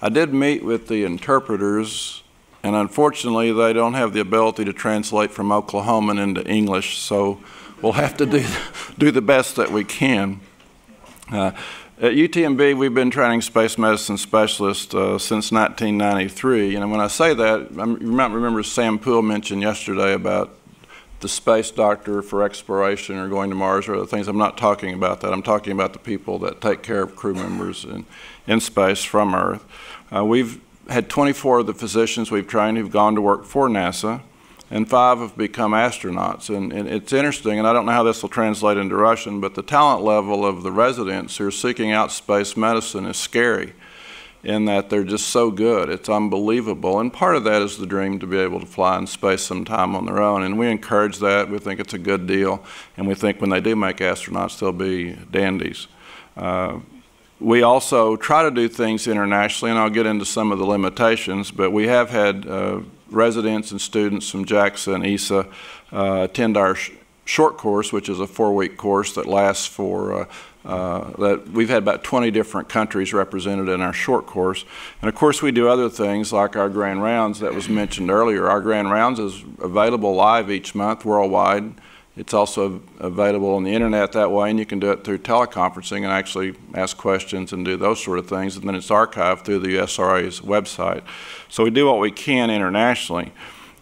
I did meet with the interpreters, and unfortunately, they don't have the ability to translate from Oklahoman into English, so we'll have to do, do the best that we can. Uh, at UTMB, we've been training space medicine specialists uh, since 1993. And when I say that, you might remember Sam Pool mentioned yesterday about the space doctor for exploration or going to Mars or other things. I'm not talking about that. I'm talking about the people that take care of crew members in, in space from Earth. Uh, we've had 24 of the physicians we've trained who've gone to work for NASA and five have become astronauts. And, and, it's interesting, and I don't know how this will translate into Russian, but the talent level of the residents who are seeking out space medicine is scary in that they're just so good. It's unbelievable. And part of that is the dream to be able to fly in space sometime on their own. And we encourage that. We think it's a good deal. And we think when they do make astronauts, they'll be dandies. Uh, we also try to do things internationally, and I'll get into some of the limitations, but we have had uh, residents and students from JAXA and ESA uh, attend our sh short course, which is a four-week course that lasts for uh, uh, that we've had about 20 different countries represented in our short course. And of course, we do other things like our grand rounds that was mentioned earlier. Our grand rounds is available live each month worldwide. It's also available on the internet that way, and you can do it through teleconferencing and actually ask questions and do those sort of things. And then it's archived through the USRA's website. So we do what we can internationally.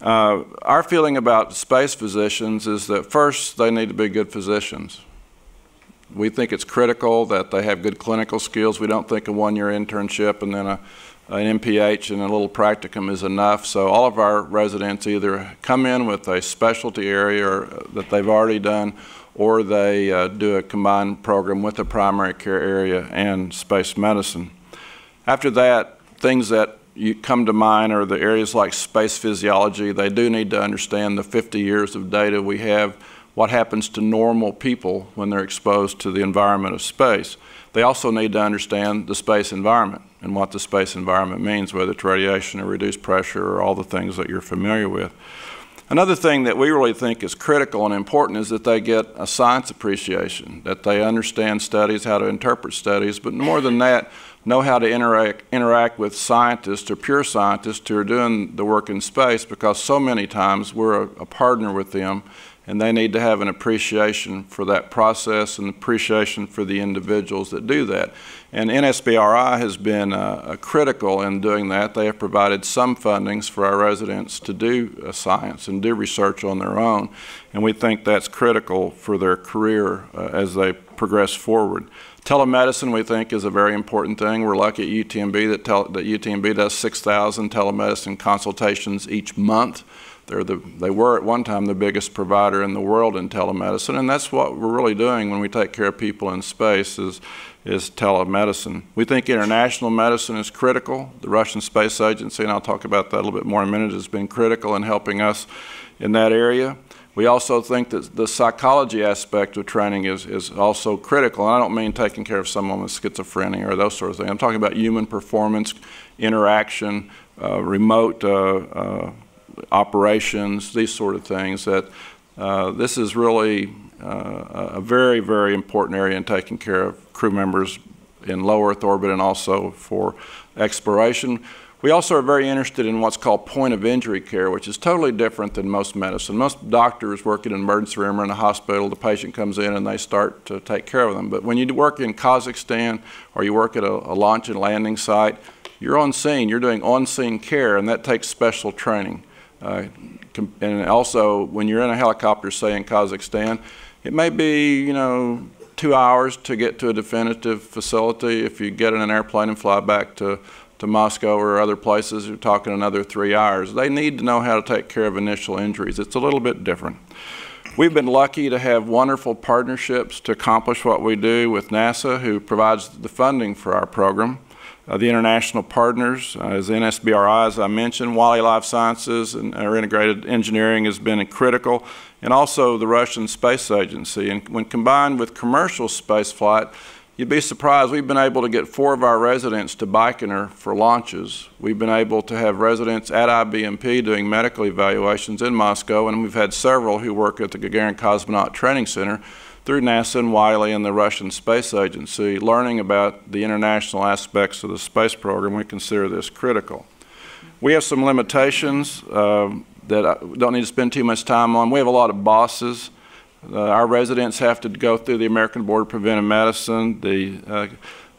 Uh, our feeling about space physicians is that first, they need to be good physicians. We think it's critical that they have good clinical skills. We don't think a one-year internship and then a an MPH and a little practicum is enough. So all of our residents either come in with a specialty area uh, that they've already done or they uh, do a combined program with the primary care area and space medicine. After that, things that you come to mind are the areas like space physiology. They do need to understand the 50 years of data we have, what happens to normal people when they're exposed to the environment of space. They also need to understand the space environment and what the space environment means, whether it's radiation or reduced pressure or all the things that you're familiar with. Another thing that we really think is critical and important is that they get a science appreciation, that they understand studies, how to interpret studies, but more than that, know how to interact, interact with scientists or pure scientists who are doing the work in space because so many times we're a, a partner with them and they need to have an appreciation for that process and appreciation for the individuals that do that. And NSBRI has been uh, critical in doing that. They have provided some fundings for our residents to do uh, science and do research on their own, and we think that's critical for their career uh, as they progress forward. Telemedicine, we think, is a very important thing. We're lucky at UTMB that, that UTMB does 6,000 telemedicine consultations each month. The, they were at one time the biggest provider in the world in telemedicine, and that's what we're really doing when we take care of people in space is, is telemedicine. We think international medicine is critical. The Russian Space Agency, and I'll talk about that a little bit more in a minute, has been critical in helping us in that area. We also think that the psychology aspect of training is, is also critical. And I don't mean taking care of someone with schizophrenia or those sorts of things. I'm talking about human performance, interaction, uh, remote uh, uh, operations, these sort of things, that uh, this is really uh, a very, very important area in taking care of crew members in low Earth orbit and also for exploration. We also are very interested in what's called point of injury care, which is totally different than most medicine. Most doctors work in an emergency room or in a hospital, the patient comes in and they start to take care of them. But when you work in Kazakhstan or you work at a, a launch and landing site, you're on scene, you're doing on scene care, and that takes special training. Uh, and also, when you're in a helicopter, say in Kazakhstan, it may be, you know, two hours to get to a definitive facility. If you get in an airplane and fly back to, to Moscow or other places, you're talking another three hours. They need to know how to take care of initial injuries. It's a little bit different. We've been lucky to have wonderful partnerships to accomplish what we do with NASA, who provides the funding for our program. Uh, the international partners uh, is NSBRI, as I mentioned. Wyle Life Sciences and our integrated engineering has been critical, and also the Russian Space Agency. And when combined with commercial spaceflight, you'd be surprised. We've been able to get four of our residents to Baikonur for launches. We've been able to have residents at IBMP doing medical evaluations in Moscow, and we've had several who work at the Gagarin Cosmonaut Training Center through NASA and Wyle and the Russian Space Agency, learning about the international aspects of the space program, we consider this critical. We have some limitations uh, that I don't need to spend too much time on. We have a lot of bosses. Uh, our residents have to go through the American Board of Preventive Medicine, the, uh,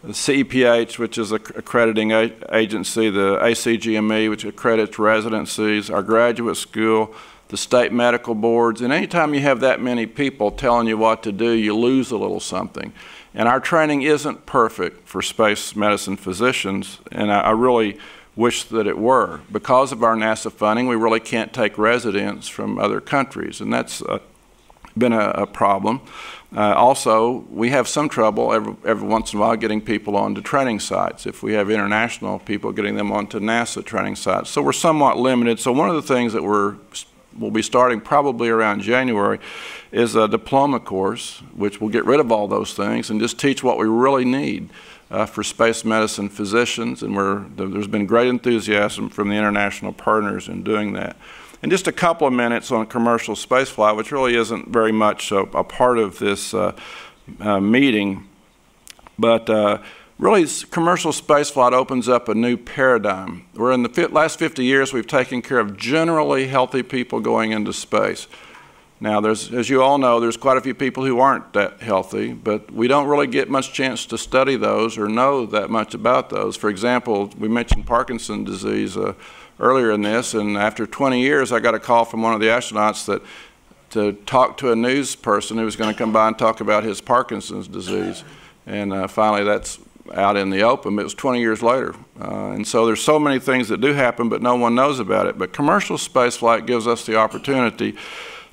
the CEPH, which is a accrediting agency, the ACGME, which accredits residencies, our graduate school, the state medical boards, and anytime you have that many people telling you what to do, you lose a little something. And our training isn't perfect for space medicine physicians, and I, I really wish that it were. Because of our NASA funding, we really can't take residents from other countries, and that's uh, been a, a problem. Uh, also, we have some trouble every, every once in a while getting people onto training sites. If we have international people, getting them onto NASA training sites. So we're somewhat limited. So one of the things that we're will be starting probably around January, is a diploma course, which will get rid of all those things and just teach what we really need uh, for space medicine physicians. And there's been great enthusiasm from the international partners in doing that. And just a couple of minutes on commercial spaceflight, which really isn't very much a, a part of this uh, uh, meeting. But uh, really commercial spaceflight opens up a new paradigm. Where in the last 50 years we've taken care of generally healthy people going into space. Now, there's, as you all know, there's quite a few people who aren't that healthy, but we don't really get much chance to study those or know that much about those. For example, we mentioned Parkinson's disease uh, earlier in this, and after 20 years, I got a call from one of the astronauts that to talk to a news person who was going to come by and talk about his Parkinson's disease. And uh, finally, that's out in the open. It was 20 years later. Uh, and so there's so many things that do happen, but no one knows about it. But commercial spaceflight gives us the opportunity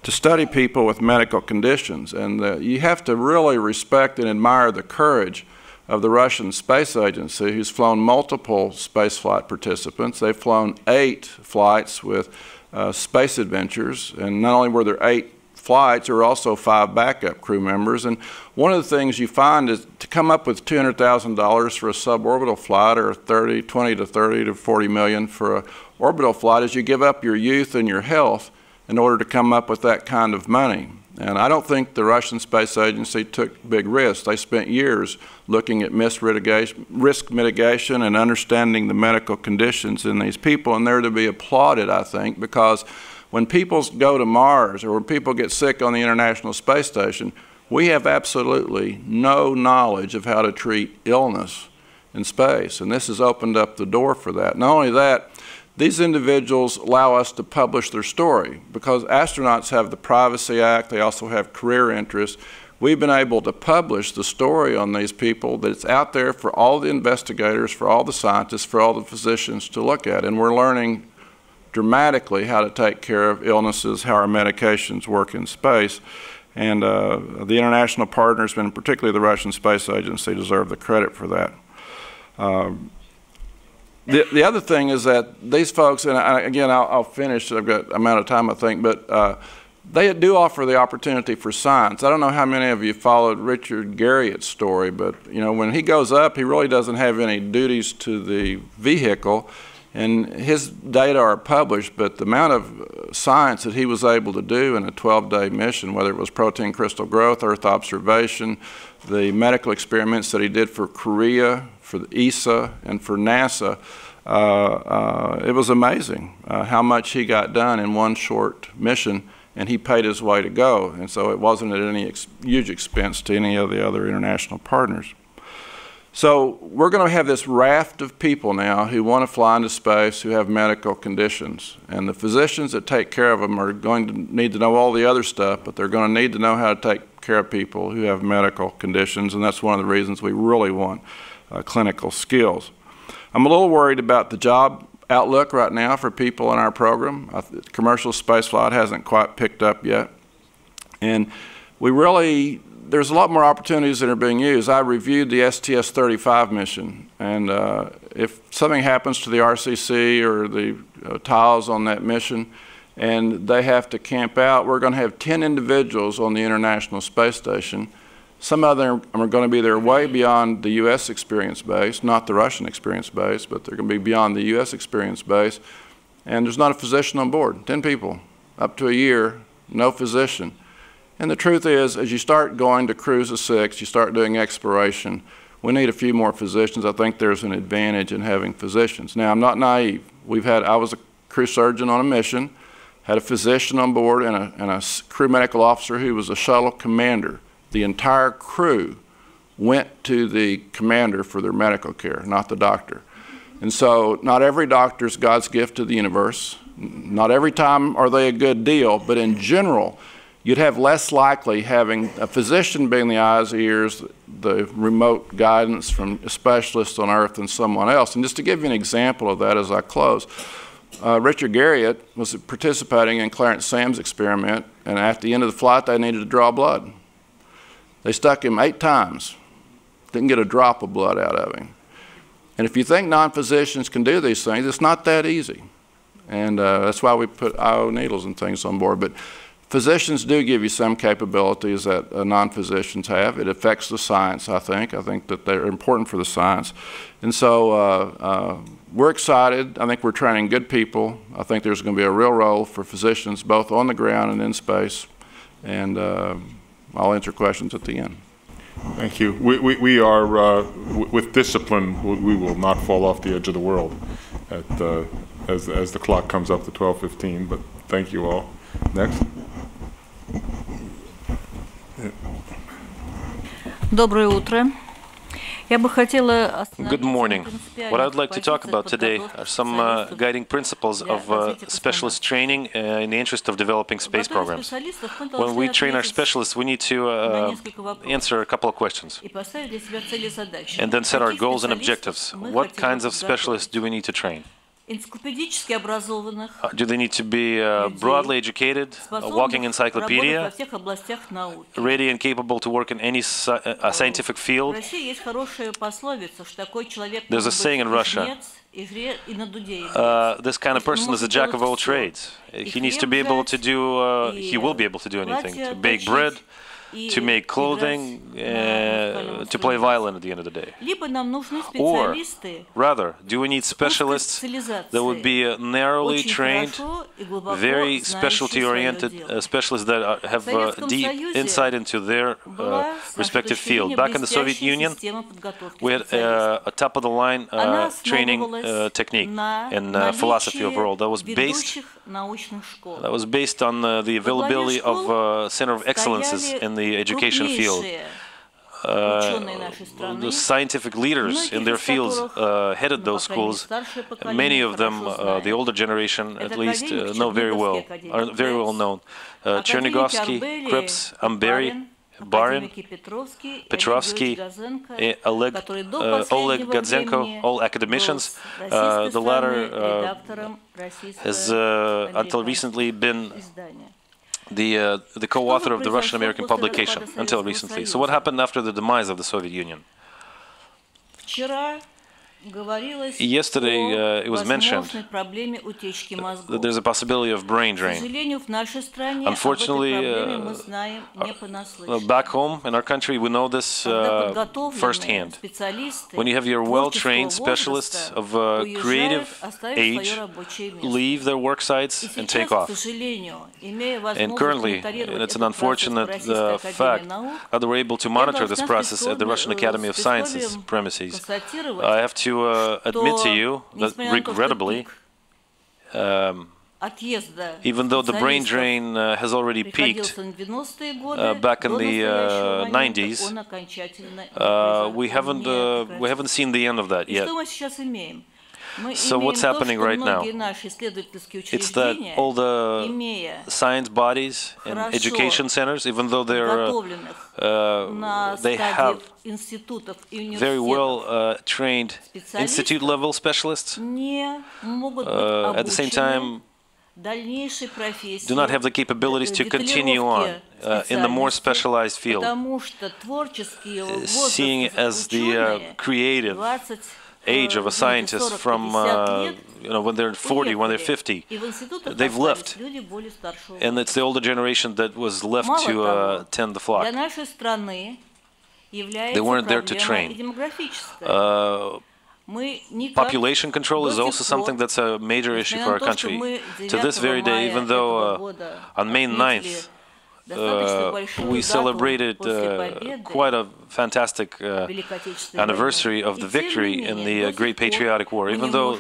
to study people with medical conditions. And uh, you have to really respect and admire the courage of the Russian Space Agency, who's flown multiple spaceflight participants. They've flown eight flights with uh, space adventures, and not only were there eight flights, there were also five backup crew members. And one of the things you find is to come up with $200,000 for a suborbital flight or 30, 20 to 30 to 40 million for a orbital flight is you give up your youth and your health in order to come up with that kind of money. And I don't think the Russian Space Agency took big risks. They spent years looking at risk mitigation and understanding the medical conditions in these people, and they're to be applauded, I think, because when people go to Mars or when people get sick on the International Space Station, we have absolutely no knowledge of how to treat illness in space, and this has opened up the door for that. Not only that, these individuals allow us to publish their story because astronauts have the Privacy Act, they also have career interests. We've been able to publish the story on these people that's out there for all the investigators, for all the scientists, for all the physicians to look at. And we're learning dramatically how to take care of illnesses, how our medications work in space. And uh, the international partners, and particularly the Russian Space Agency, deserve the credit for that. Um, the, the other thing is that these folks, and I, again, I'll, I'll, finish, I've got amount of time, I think, but uh, they do offer the opportunity for science. I don't know how many of you followed Richard Garriott's story, but you know, when he goes up, he really doesn't have any duties to the vehicle, and his data are published, but the amount of science that he was able to do in a 12-day mission, whether it was protein crystal growth, Earth observation, the medical experiments that he did for Korea, for the ESA, and for NASA, uh, uh, it was amazing uh, how much he got done in one short mission, and he paid his way to go. And so it wasn't at any ex huge expense to any of the other international partners. So we're going to have this raft of people now who want to fly into space who have medical conditions. And the physicians that take care of them are going to need to know all the other stuff, but they're going to need to know how to take care of people who have medical conditions. And that's one of the reasons we really want uh, clinical skills. I'm a little worried about the job outlook right now for people in our program. Commercial spaceflight hasn't quite picked up yet. And we really, there's a lot more opportunities that are being used. I reviewed the STS-35 mission, and uh, if something happens to the RCC or the uh, tiles on that mission, and they have to camp out, we're going to have 10 individuals on the International Space Station some of them are going to be there way beyond the U.S. experience base, not the Russian experience base, but they're going to be beyond the U.S. experience base. And there's not a physician on board, 10 people, up to a year, no physician. And the truth is, as you start going to crews of six, you start doing exploration, we need a few more physicians. I think there's an advantage in having physicians. Now, I'm not naive. We've had, I was a crew surgeon on a mission, had a physician on board and a, and a crew medical officer who was a shuttle commander the entire crew went to the commander for their medical care, not the doctor. And so, not every doctor is God's gift to the universe. Not every time are they a good deal, but in general, you'd have less likely having a physician being the eyes, ears, the remote guidance from a specialist on earth than someone else. And just to give you an example of that as I close, uh, Richard Garriott was participating in Clarence Sams' experiment, and at the end of the flight, they needed to draw blood. They stuck him eight times, didn't get a drop of blood out of him. And if you think non physicians can do these things, it's not that easy. And uh, that's why we put IO needles and things on board. But physicians do give you some capabilities that uh, non physicians have. It affects the science, I think. I think that they're important for the science. And so uh, uh we're excited. I think we're training good people. I think there's going to be a real role for physicians both on the ground and in space. And uh, I'll answer questions at the end. Thank you. We, we, we are, uh, with discipline, we will not fall off the edge of the world at, uh, as, as the clock comes up to 12.15, but thank you all. Next. Доброе утро. Good morning. What I'd like to talk about today are some uh, guiding principles of uh, specialist training uh, in the interest of developing space programs. When we train our specialists, we need to uh, answer a couple of questions and then set our goals and objectives. What kinds of specialists do we need to train? энциклопедически образованных, Uh, Do they need to be uh, broadly educated, a walking способных работать во encyclopedia, всех областях науки. ready and capable to work in any sci- uh, scientific В field? России есть хорошая пословица, что такой человек There's a может saying in быть и Russia. жнец, и жре- и на дуде играть. Uh, this kind of person is a может jack of all делать всё. trades. И He needs to хлеб be able to взять, do, uh, и he will be able to do anything, платье to bake точить, bread, и to make clothing, uh, to play violin at the end of the day. Or, rather, do we need specialists that would be uh, narrowly trained, very specialty-oriented uh, specialists that are, have uh, deep insight into their uh, respective field? Back in the Soviet Union, we had a top-of-the-line training technique and philosophy overall that was based that was based on the availability of center of excellences in the education field. Uh, the scientific leaders in their fields uh, headed those schools. Many of them, uh, the older generation at least, uh, know very well, are very well known. Uh, Chernigovsky, Kreps, Orbeli, Parin, Petrovsky, Oleg, uh, Oleg Gazenko, all academicians. Uh, the latter uh, has until recently been the, uh, the co-author of the Russian-American publication until recently. So what happened after the demise of the Soviet Union? Yesterday, uh, it was mentioned that there's a possibility of brain drain. Unfortunately, uh, uh, uh, back home in our country, we know this uh, firsthand. When you have your well-trained specialists of uh, creative age leave their work sites and take off. And currently, it's an unfortunate fact that we're able to monitor this process at the Russian Academy of Sciences premises. I have to to uh, admit to you that regrettably, um, even though the brain drain uh, has already peaked uh, back in the uh, 90s, uh, we haven't uh, we haven't seen the end of that yet. So what's happening right now? It's that all the science bodies and education centers, even though they're uh, uh they have very well uh, trained institute level specialists, uh, at the same time do not have the capabilities to continue on uh, in the more specialized field, seeing as the uh, creative age of a scientist from uh, you know when they're 40, when they're 50, they've left, and it's the older generation that was left to uh, tend the flock. They weren't there to train. Uh, Population control is also something that's a major issue for our country. To this very day, even though uh, on May 9th, uh, we celebrated uh, quite a fantastic uh, anniversary of the victory in the uh, Great Patriotic War. Even though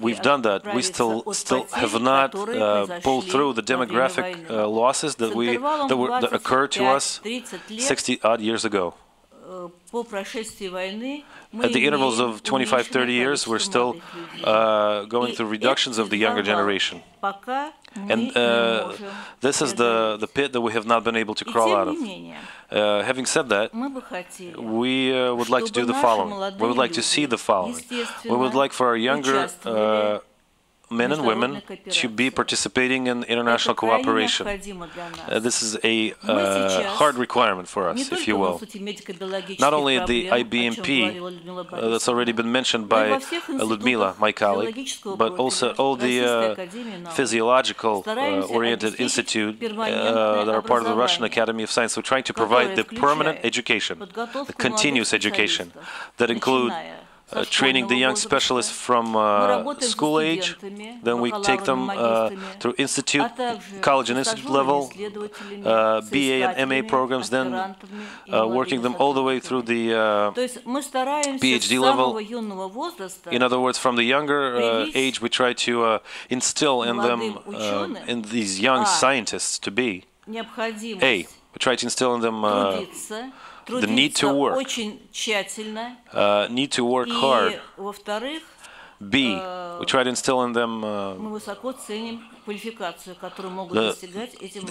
we've done that, we still still have not uh, pulled through the demographic losses that we that, were, that occurred to us 60 odd years ago. At the intervals of 25, 30 years, we're still going through reductions of the younger generation. And uh, this is the, the pit that we have not been able to crawl out of. Uh, having said that, we uh, would like to do the following. We would like to see the following. We would like for our younger men and women to be participating in international cooperation. Uh, this is a uh, hard requirement for us, if you will. Not only the IBMP uh, that's already been mentioned by Ludmila, uh, my colleague, but also all the uh, physiological uh, oriented institute that are part of the Russian Academy of Science. We're trying to provide the permanent education, the continuous education that include uh, training the young specialists from uh, school age. Then we take them uh, through institute, college and institute level, uh, BA and MA programs, then uh, working them all the way through the uh, PhD level. In other words, from the younger age, we try to instill in them, in these young scientists to be, A, we try to instill in them the need to work, uh, need to work hard. B, we try to instill in them uh,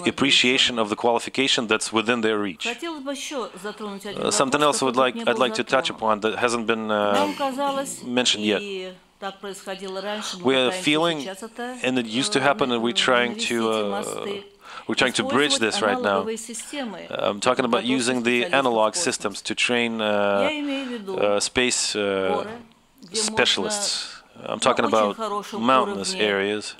the appreciation of the qualification that's within their reach. Uh, something else would like, I'd like to touch upon that hasn't been uh, mentioned yet. We are feeling, and it used to happen, and we're trying to we're trying to bridge this right now. I'm talking about using the analog systems to train uh, uh, space uh, specialists. I'm talking about mountainous areas.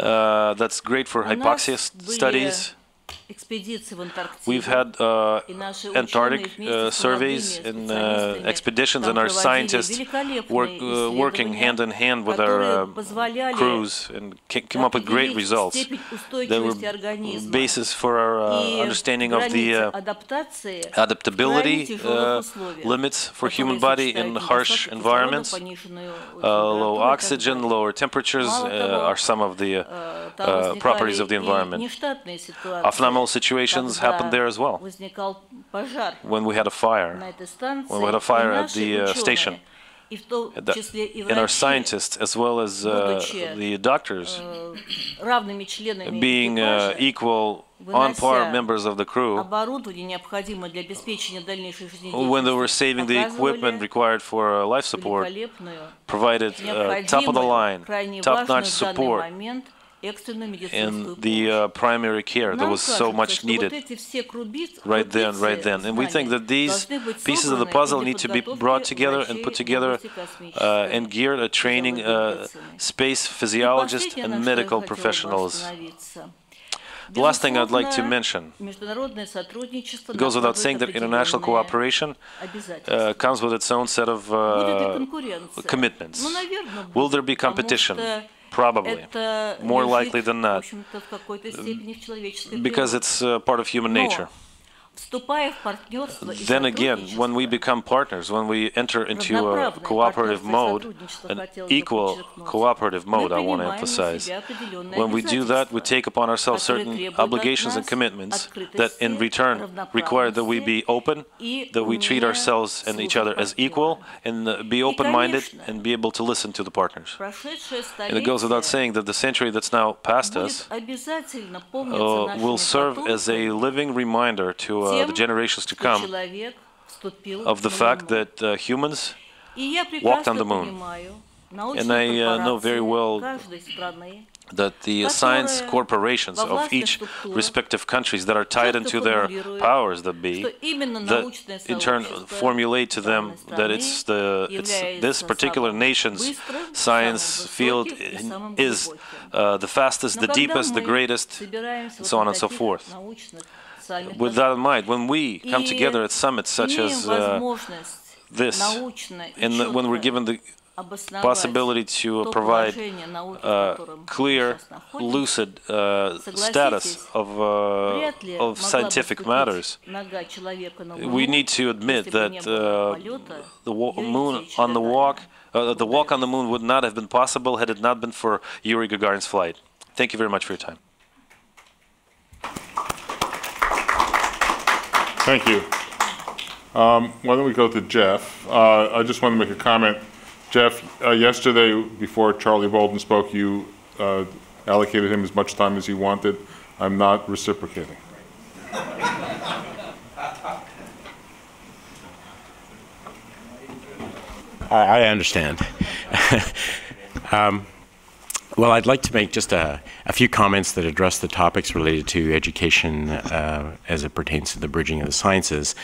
Uh, that's great for hypoxia studies. We've had uh, Antarctic uh, surveys and uh, expeditions, and our scientists work, uh, working hand in hand with our uh, crews and came up with great results. They were basis for our uh, understanding of the adaptability limits for human body in harsh environments. low oxygen, lower temperatures are some of the properties of the environment abnormal situations happened there as well. When we had a fire, when we had a fire at the uh, station, the, and our scientists, as well as uh, the doctors, being uh, equal on par members of the crew, when they were saving the equipment required for uh, life support, provided uh, top of the line, top notch support in the uh, primary care that was so much needed right then, right then. And we think that these pieces of the puzzle need to be brought together and put together uh, and geared at training uh, space physiologists and medical professionals. The last thing I'd like to mention goes without saying that international cooperation uh, comes with its own set of uh, commitments. Will there be competition? Probably. More likely than not. Because it's uh, part of human nature. Then again, when we become partners, when we enter into a cooperative mode, an equal cooperative mode, I want to emphasize, when we do that, we take upon ourselves certain obligations and commitments that in return require that we be open, that we treat ourselves and each other as equal, and be open-minded and be able to listen to the partners. And it goes without saying that the century that's now past us uh, will serve as a living reminder to uh, the generations to come of the fact that uh, humans walked on the moon. And I uh, know very well that the science corporations of each respective countries that are tied into their powers that be, that in turn formulate to them that it's the it's this particular nation's science field is uh, the fastest, the deepest, the greatest, and so on and so forth with that in mind, when we come together at summits such as uh, this, and when we're given the possibility to provide uh, clear, lucid uh, status of, uh, of scientific matters, we need to admit that uh, the moon on the walk, uh, the walk on the moon would not have been possible had it not been for Yuri Gagarin's flight. Thank you very much for your time. Thank you. Um, why don't we go to Jeff? Uh, I just want to make a comment. Jeff, uh, yesterday, before Charlie Bolden spoke, you uh, allocated him as much time as he wanted. I'm not reciprocating. I, understand. um, well, I'd like to make just a, a, few comments that address the topics related to education uh, as it pertains to the bridging of the sciences.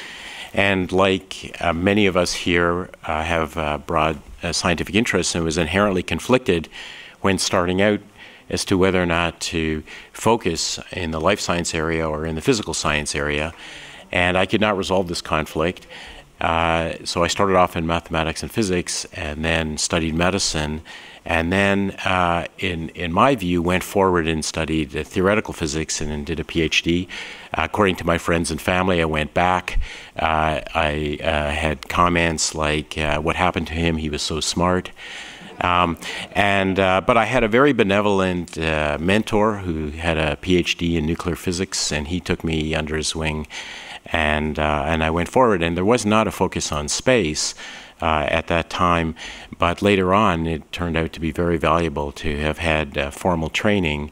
And like uh, many of us here uh, have uh, broad uh, scientific interests and was inherently conflicted when starting out as to whether or not to focus in the life science area or in the physical science area. And I could not resolve this conflict. Uh, so I started off in mathematics and physics and then studied medicine and then, uh, in, in my view, went forward and studied theoretical physics and did a PhD. According to my friends and family, I went back. Uh, I uh, had comments like, uh, what happened to him? He was so smart. Um, and uh, but I had a very benevolent uh, mentor who had a PhD in nuclear physics, and he took me under his wing, and and I went forward. And there was not a focus on space, uh, at that time. But later on, it turned out to be very valuable to have had uh, formal training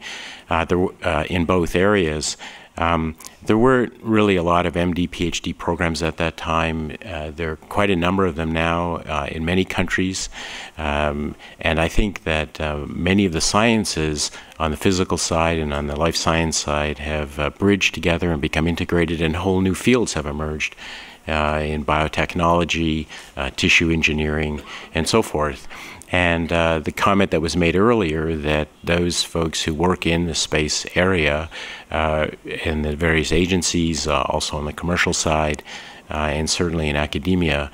uh, there, uh, in both areas. Um, there weren't really a lot of MD, PhD programs at that time. Uh, there are quite a number of them now uh, in many countries. Um, and I think that uh, many of the sciences on the physical side and on the life science side have bridged together and become integrated, and whole new fields have emerged. Uh, in biotechnology, uh, tissue engineering, and so forth. And uh, the comment that was made earlier that those folks who work in the space area uh, in the various agencies, uh, also on the commercial side, uh, and certainly in academia,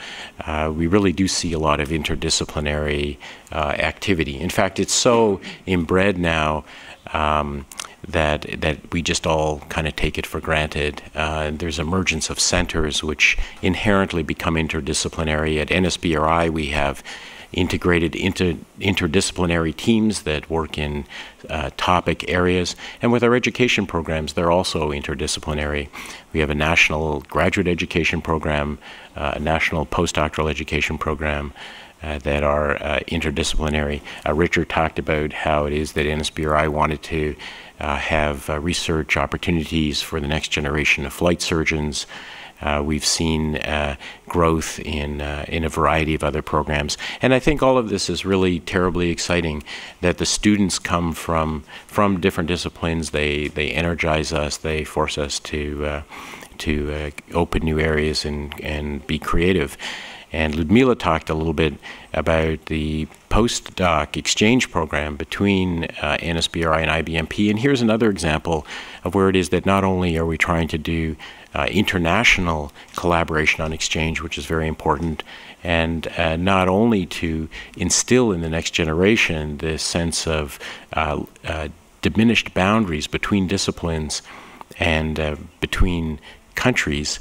we really do see a lot of interdisciplinary activity. In fact, it's so inbred now. Um, that that we just all kind of take it for granted. Uh, there's emergence of centers which inherently become interdisciplinary. At NSBRI, we have integrated inter, interdisciplinary teams that work in uh, topic areas. And with our education programs, they're also interdisciplinary. We have a national graduate education program, uh, a national postdoctoral education program. Uh, that are uh, interdisciplinary. Uh, Richard talked about how it is that NSBRI wanted to have research opportunities for the next generation of flight surgeons, uh, we've seen uh, growth in uh, in a variety of other programs, and I think all of this is really terribly exciting. That the students come from from different disciplines. They they energize us. They force us to to open new areas and and be creative. And Ludmila talked a little bit about the postdoc exchange program between uh, NSBRI and IBMP. And here's another example of where it is that not only are we trying to do uh, international collaboration on exchange, which is very important, and uh, not only to instill in the next generation this sense of uh, uh diminished boundaries between disciplines and uh, between countries,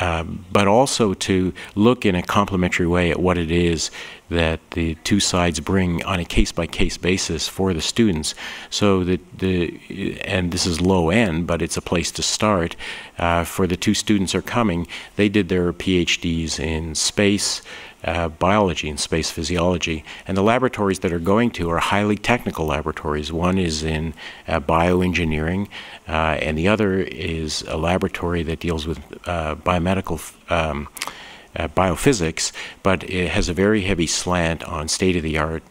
uh, but also to look in a complementary way at what it is that the two sides bring on a case by case basis for the students. So that the and this is low end, but it's a place to start. Uh, for the two students are coming, they did their PhDs in space. Uh, biology and space physiology. And the laboratories that are going to are highly technical laboratories. One is in uh, bioengineering, uh, and the other is a laboratory that deals with uh, biomedical um, biophysics, but it has a very heavy slant on state of the art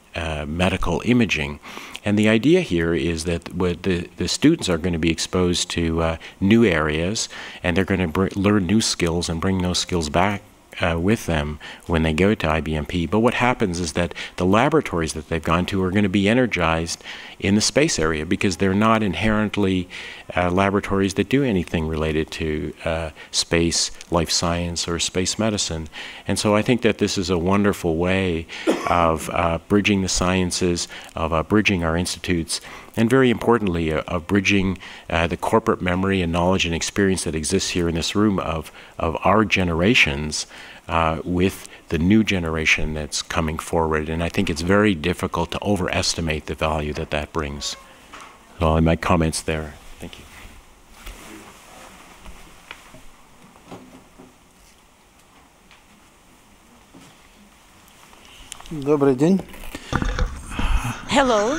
medical imaging. And the idea here is that the, the students are going to be exposed to uh, new areas and they're going to learn new skills and bring those skills back uh, with them when they go to IBMP. But what happens is that the laboratories that they've gone to are going to be energized in the space area because they're not inherently uh, laboratories that do anything related to uh, space, life science, or space medicine. And so I think that this is a wonderful way of uh, bridging the sciences, of uh, bridging our institutes, and very importantly, uh, of bridging uh, the corporate memory and knowledge and experience that exists here in this room of, of our generations uh, with the new generation that's coming forward. And I think it's very difficult to overestimate the value that that brings. So my comments there. Thank you. Добрый день. Hello.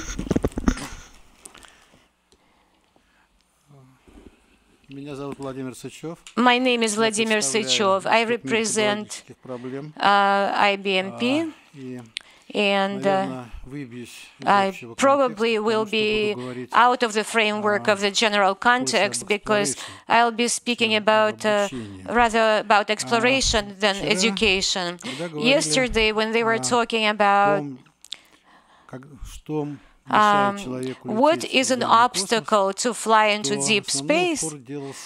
My name is Vladimir Sychov. I represent uh, IBMP. And uh, I probably will be out of the framework of the general context because I'll be speaking about uh, rather about exploration than education. Yesterday, when they were talking about um, what is an obstacle to fly into deep space,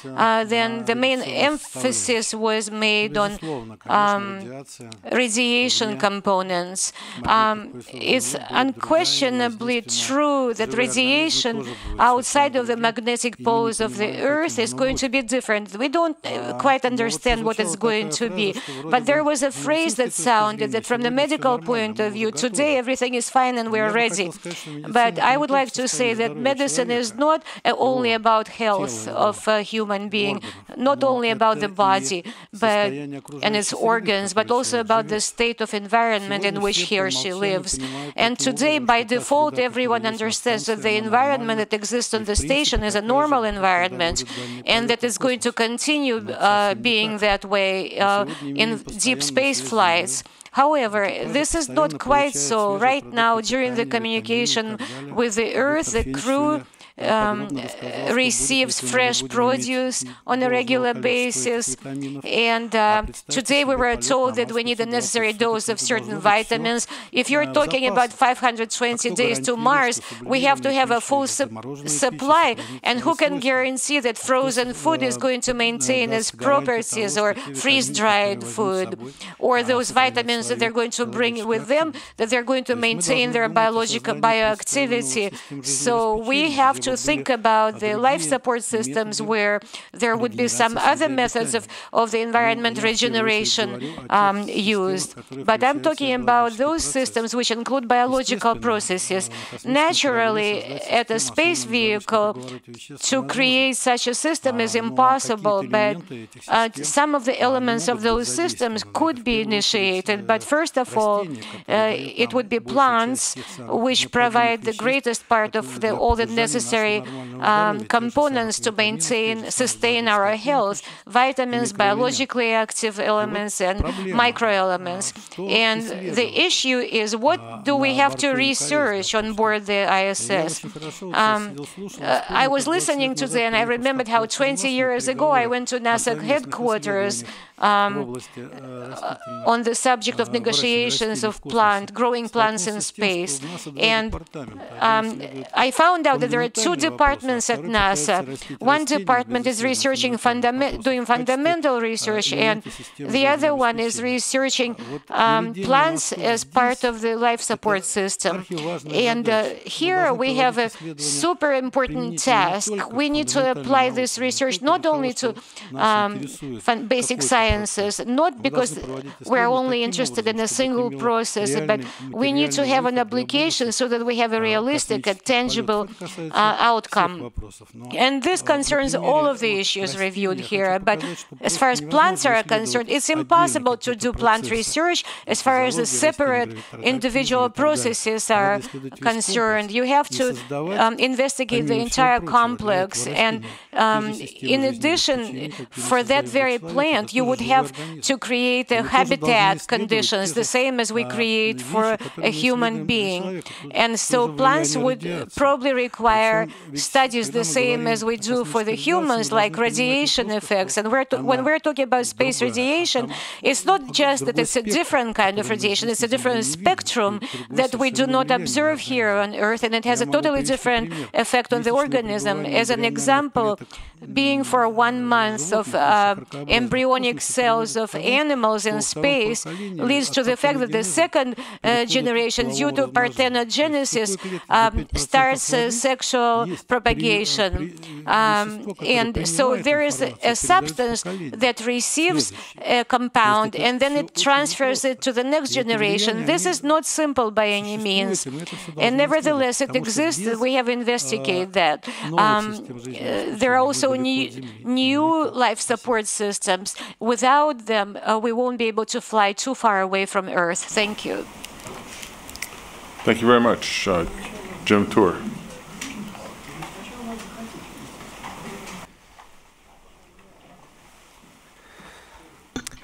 uh, then the main emphasis was made on um, radiation components. Um, it's unquestionably true that radiation outside of the magnetic poles of the Earth is going to be different. We don't uh, quite understand what it's going to be. But there was a phrase that sounded that from the medical point of view, today everything is fine and we're ready. But I would like to say that medicine is not only about health of a human being, not only about the body but and its organs, but also about the state of environment in which he or she lives. And today, by default, everyone understands that the environment that exists on the station is a normal environment and that it's going to continue uh, being that way uh, in deep space flights. However, this is not quite so. Right now, during the communication with the Earth, the crew um, receives fresh produce on a regular basis. And uh, today we were told that we need a necessary dose of certain vitamins. If you're talking about 520 days to Mars, we have to have a full su supply. And who can guarantee that frozen food is going to maintain its properties or freeze-dried food or those vitamins that they're going to bring with them, that they're going to maintain their biological bioactivity. So we have to think about the life support systems where there would be some other methods of, of the environment regeneration um, used. But I'm talking about those systems which include biological processes. Naturally, at a space vehicle, to create such a system is impossible, but uh, some of the elements of those systems could be initiated. But first of all, uh, it would be plants which provide the greatest part of the, all the necessary um, components to maintain, sustain our health, vitamins, biologically active elements, and microelements. And the issue is what do we have to research on board the ISS? Um, uh, I was listening to them and I remembered how 20 years ago I went to NASA headquarters um, uh, on the subject of negotiations of plant, growing plants in space. And um, I found out that there are two departments at NASA. One department is researching, doing fundamental research, and the other one is researching um, plants as part of the life support system. And uh, here we have a super important task. We need to apply this research not only to um, basic sciences, not because we're only interested in a single process, but we need to have an application so that we have a realistic, a tangible uh, outcome. And this concerns all of the issues reviewed here. But as far as plants are concerned, it's impossible to do plant research as far as the separate individual processes are concerned. You have to um, investigate the entire complex. And um, in addition, for that very plant, you would have to create a habitat conditions, the same as we create for a human being. And so plants would probably require studies the same as we do for the humans, like radiation effects. And we're when we're talking about space radiation, it's not just that it's a different kind of radiation, it's a different spectrum that we do not observe here on Earth, and it has a totally different effect on the organism. As an example, being for one month of uh, embryonic cells of animals in space leads to the fact that the second uh, generation, due to parthenogenesis, um, starts uh, sexual propagation. Um, and so there is a, a, substance that receives a compound and then it transfers it to the next generation. This is not simple by any means. And nevertheless, it exists. We have investigated that. Um, uh, there are also new, new life support systems. Without them, uh, we won't be able to fly too far away from Earth. Thank you. Thank you very much, uh, Jim Tour.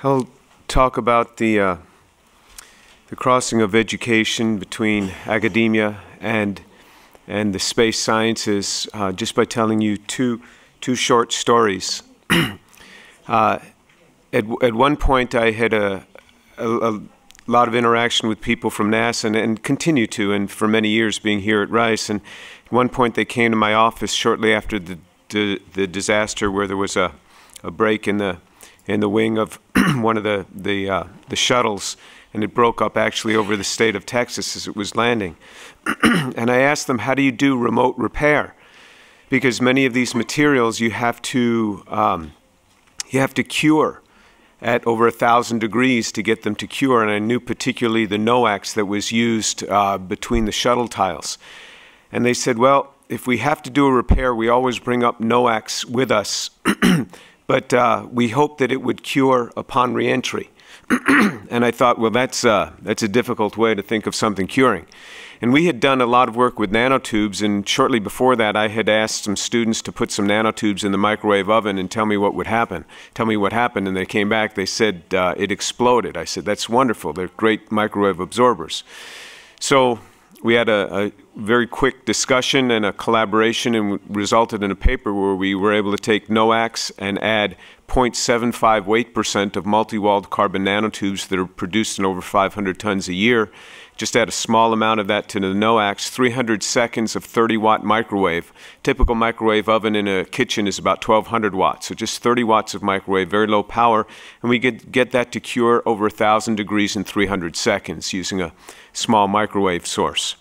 I'll talk about the uh, the crossing of education between academia and and the space sciences uh, just by telling you two two short stories. uh, at, at one point, I had a, a, a, lot of interaction with people from NASA and, and, continue to, and for many years being here at Rice. And at one point, they came to my office shortly after the, the, the disaster where there was a, a break in the, in the wing of one of the, the, uh, the shuttles, and it broke up actually over the state of Texas as it was landing. and I asked them, How do you do remote repair? Because many of these materials you have to, um, you have to cure at over a thousand degrees to get them to cure, and I knew particularly the NOAX that was used uh, between the shuttle tiles. And they said, well, if we have to do a repair, we always bring up NOAX with us, but uh, we hope that it would cure upon reentry. and I thought, well, that's, uh, that's a difficult way to think of something curing. And we had done a lot of work with nanotubes, and shortly before that, I had asked some students to put some nanotubes in the microwave oven and tell me what would happen. Tell me what happened, and they came back, they said uh, it exploded. I said, that's wonderful, they're great microwave absorbers. So we had a, a, very quick discussion and a collaboration and resulted in a paper where we were able to take NOAX and add 0.75 weight percent of multi-walled carbon nanotubes that are produced in over 500 tons a year just add a small amount of that to the NOAX, 300 seconds of 30 watt microwave. Typical microwave oven in a kitchen is about 1200 watts, so just 30 watts of microwave, very low power, and we get, get that to cure over 1000 degrees in 300 seconds using a small microwave source.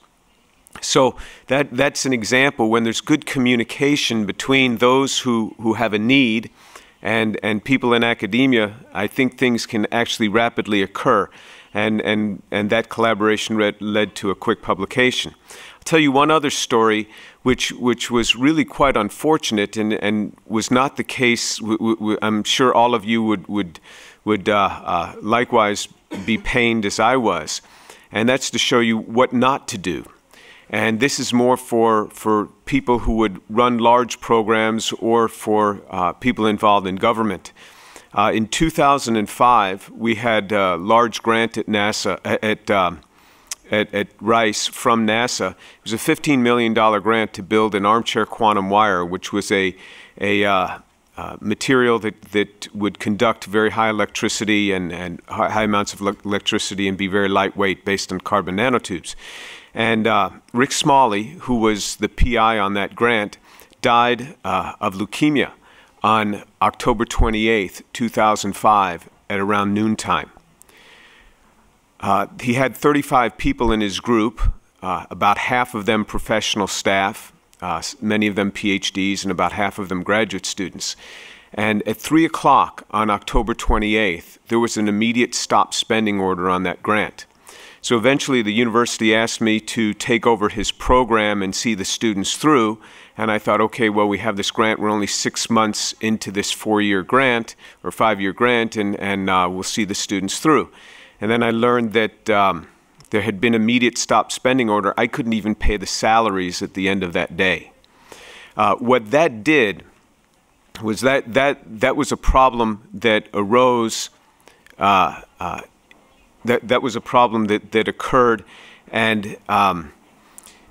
So that, that's an example when there's good communication between those who, who have a need and, and people in academia, I think things can actually rapidly occur and, and, and that collaboration read, led to a quick publication. I'll tell you one other story which, which was really quite unfortunate and, and was not the case. I'm sure all of you would, would, would uh, uh, likewise be pained as I was, and that's to show you what not to do. And this is more for, for people who would run large programs or for uh, people involved in government. Uh, in 2005, we had a large grant at NASA, at, um, at, at, Rice from NASA. It was a $15 million grant to build an armchair quantum wire, which was a, a uh, uh, material that, that would conduct very high electricity and, and high amounts of electricity and be very lightweight based on carbon nanotubes. And uh, Rick Smalley, who was the PI on that grant, died uh, of leukemia on October 28, 2005, at around noontime. Uh, he had 35 people in his group, uh, about half of them professional staff, uh, many of them PhDs, and about half of them graduate students. And at 3 o'clock on October 28th, there was an immediate stop spending order on that grant. So eventually the university asked me to take over his program and see the students through. And I thought, okay, well, we have this grant. We're only six months into this four-year grant or five-year grant, and, and uh, we'll see the students through. And then I learned that um, there had been immediate stop spending order. I couldn't even pay the salaries at the end of that day. Uh, what that did was that, that, that was a problem that arose uh, uh that, that was a problem that, that occurred, and um,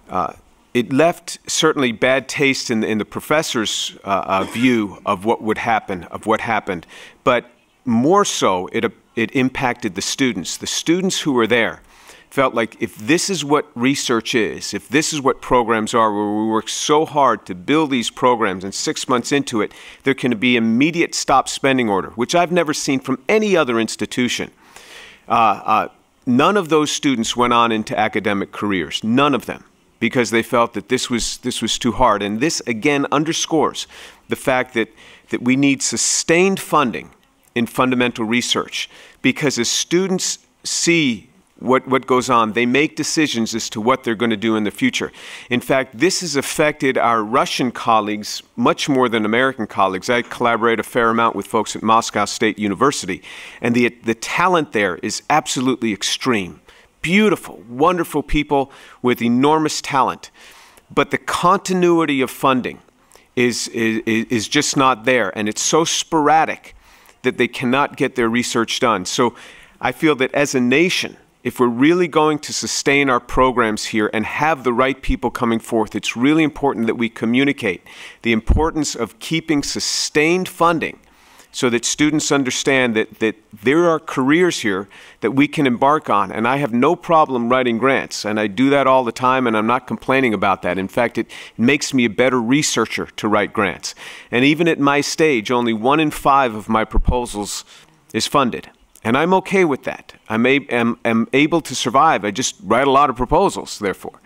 uh, it left certainly bad taste in the, in the professor's uh, uh, view of what would happen, of what happened, but more so, it, it impacted the students. The students who were there felt like if this is what research is, if this is what programs are, where we work so hard to build these programs and six months into it, there can be immediate stop spending order, which I've never seen from any other institution. Uh, uh, none of those students went on into academic careers, none of them, because they felt that this was, this was too hard. And this again underscores the fact that, that we need sustained funding in fundamental research, because as students see what, what goes on. They make decisions as to what they're going to do in the future. In fact, this has affected our Russian colleagues much more than American colleagues. I collaborate a fair amount with folks at Moscow State University, and the, the talent there is absolutely extreme. Beautiful, wonderful people with enormous talent. But the continuity of funding is, is, is just not there, and it's so sporadic that they cannot get their research done. So I feel that as a nation, if we're really going to sustain our programs here and have the right people coming forth, it's really important that we communicate the importance of keeping sustained funding so that students understand that, that there are careers here that we can embark on. And I have no problem writing grants, and I do that all the time, and I'm not complaining about that. In fact, it makes me a better researcher to write grants. And even at my stage, only one in five of my proposals is funded. And I'm okay with that. I am, am, able to survive. I just write a lot of proposals, therefore.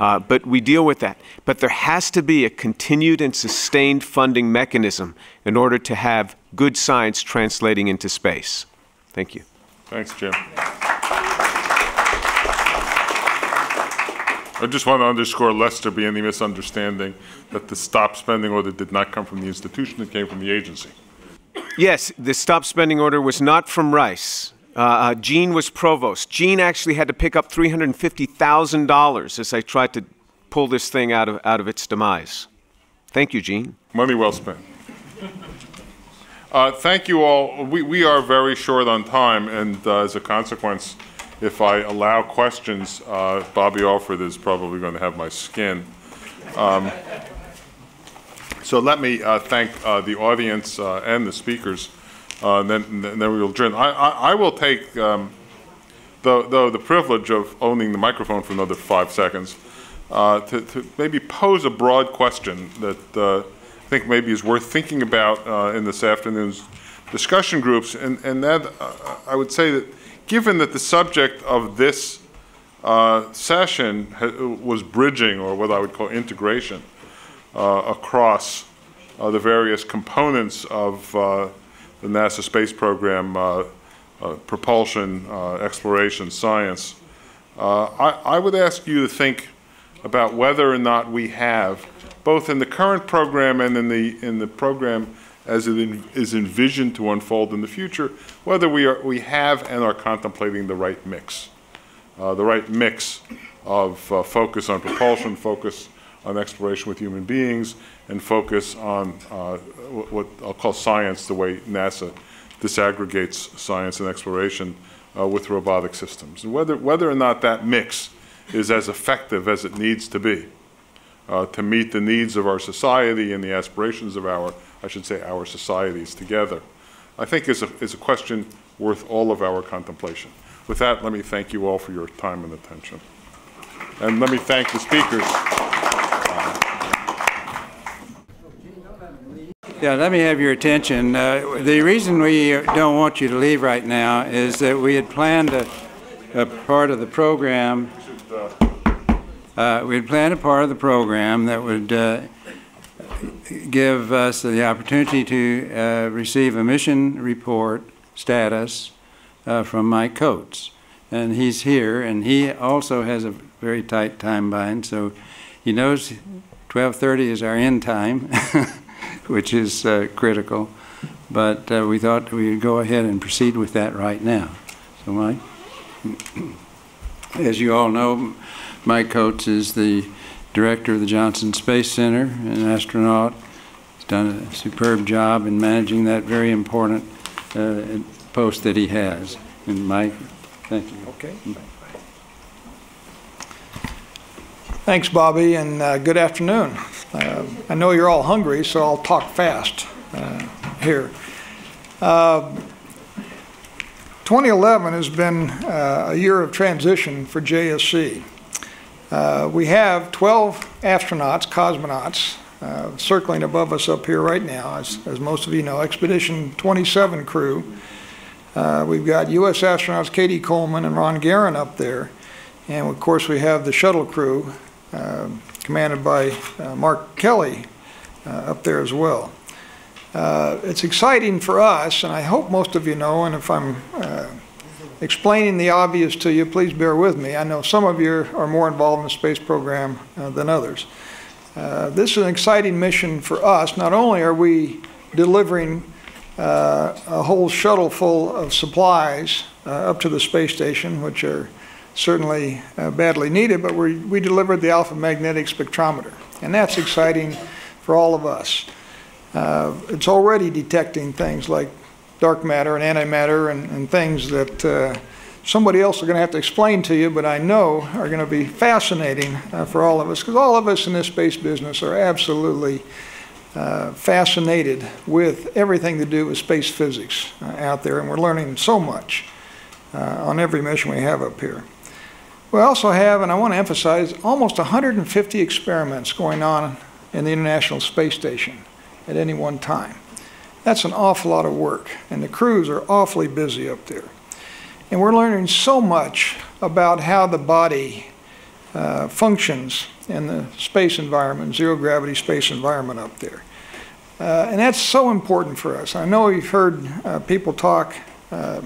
Uh, but we deal with that. But there has to be a continued and sustained funding mechanism in order to have good science translating into space. Thank you. Thanks, Jim. I just want to underscore, lest there be any misunderstanding, that the stop spending order did not come from the institution, it came from the agency. Yes, the stop spending order was not from Rice. Uh, uh, Gene was provost. Gene actually had to pick up $350,000 as I tried to pull this thing out of, out of its demise. Thank you, Gene. Money well spent. Uh, thank you all. We, we are very short on time, and uh, as a consequence, if I allow questions, uh, Bobby Alford is probably going to have my skin. Um, so let me uh, thank uh, the audience uh, and the speakers, uh, and then, and then we will adjourn. I, I, I will take, um, though, the privilege of owning the microphone for another five seconds, uh, to, to maybe pose a broad question that uh, I think maybe is worth thinking about in this afternoon's discussion groups, and, and that I would say that given that the subject of this session was bridging, or what I would call integration, across uh, the various components of uh, the NASA space program, uh, uh, propulsion, exploration, science, I, I, would ask you to think about whether or not we have, both in the current program and in the, in the program as it is envisioned to unfold in the future, whether we, are, we have and are contemplating the right mix. Uh, the right mix of uh, focus on propulsion, focus on exploration with human beings, and focus on uh, what I'll call science, the way NASA disaggregates science and exploration uh, with robotic systems. And whether, whether or not that mix is as effective as it needs to be uh, to meet the needs of our society and the aspirations of our I should say, our societies together, I think is a, is a question worth all of our contemplation. With that, let me thank you all for your time and attention. And let me thank the speakers. Yeah, let me have your attention. Uh, the reason we don't want you to leave right now is that we had planned a, a part of the program. Uh, we had planned a part of the program that would uh, give us the opportunity to uh, receive a mission report status uh, from Mike Coats. And he's here, and he also has a very tight time bind, so he knows 12.30 is our end time, which is uh, critical. But uh, we thought we would go ahead and proceed with that right now. So Mike, as you all know, Mike Coats is the director of the Johnson Space Center, an astronaut. He's done a superb job in managing that very important uh, post that he has. And Mike, thank you. Okay. Thanks, Bobby, and uh, good afternoon. Uh, I know you're all hungry, so I'll talk fast uh, here. Uh, 2011 has been uh, a year of transition for JSC. Uh, we have 12 astronauts, cosmonauts, circling above us up here right now, as, as most of you know, Expedition 27 crew. We've got U.S. astronauts Cady Coleman and Ron Garan up there. And of course, we have the shuttle crew, commanded by uh, Mark Kelly, uh, up there as well. it's exciting for us, and I hope most of you know, and if I'm explaining the obvious to you, please bear with me. I know some of you are more involved in the space program uh, than others. Uh, this is an exciting mission for us. Not only are we delivering uh, a whole shuttle full of supplies uh, up to the space station, which are certainly uh, badly needed, but we, we delivered the alpha magnetic spectrometer. And that's exciting for all of us. Uh, it's already detecting things like dark matter and antimatter and, and things that uh, somebody else are going to have to explain to you, but I know are going to be fascinating uh, for all of us because all of us in this space business are absolutely uh, fascinated with everything to do with space physics uh, out there, and we're learning so much on every mission we have up here. We also have, and I want to emphasize, almost 150 experiments going on in the International Space Station at any one time. That's an awful lot of work, and the crews are awfully busy up there. And we're learning so much about how the body uh, functions in the space environment, zero gravity space environment up there. Uh, and that's so important for us. I know you've heard uh, people talk uh,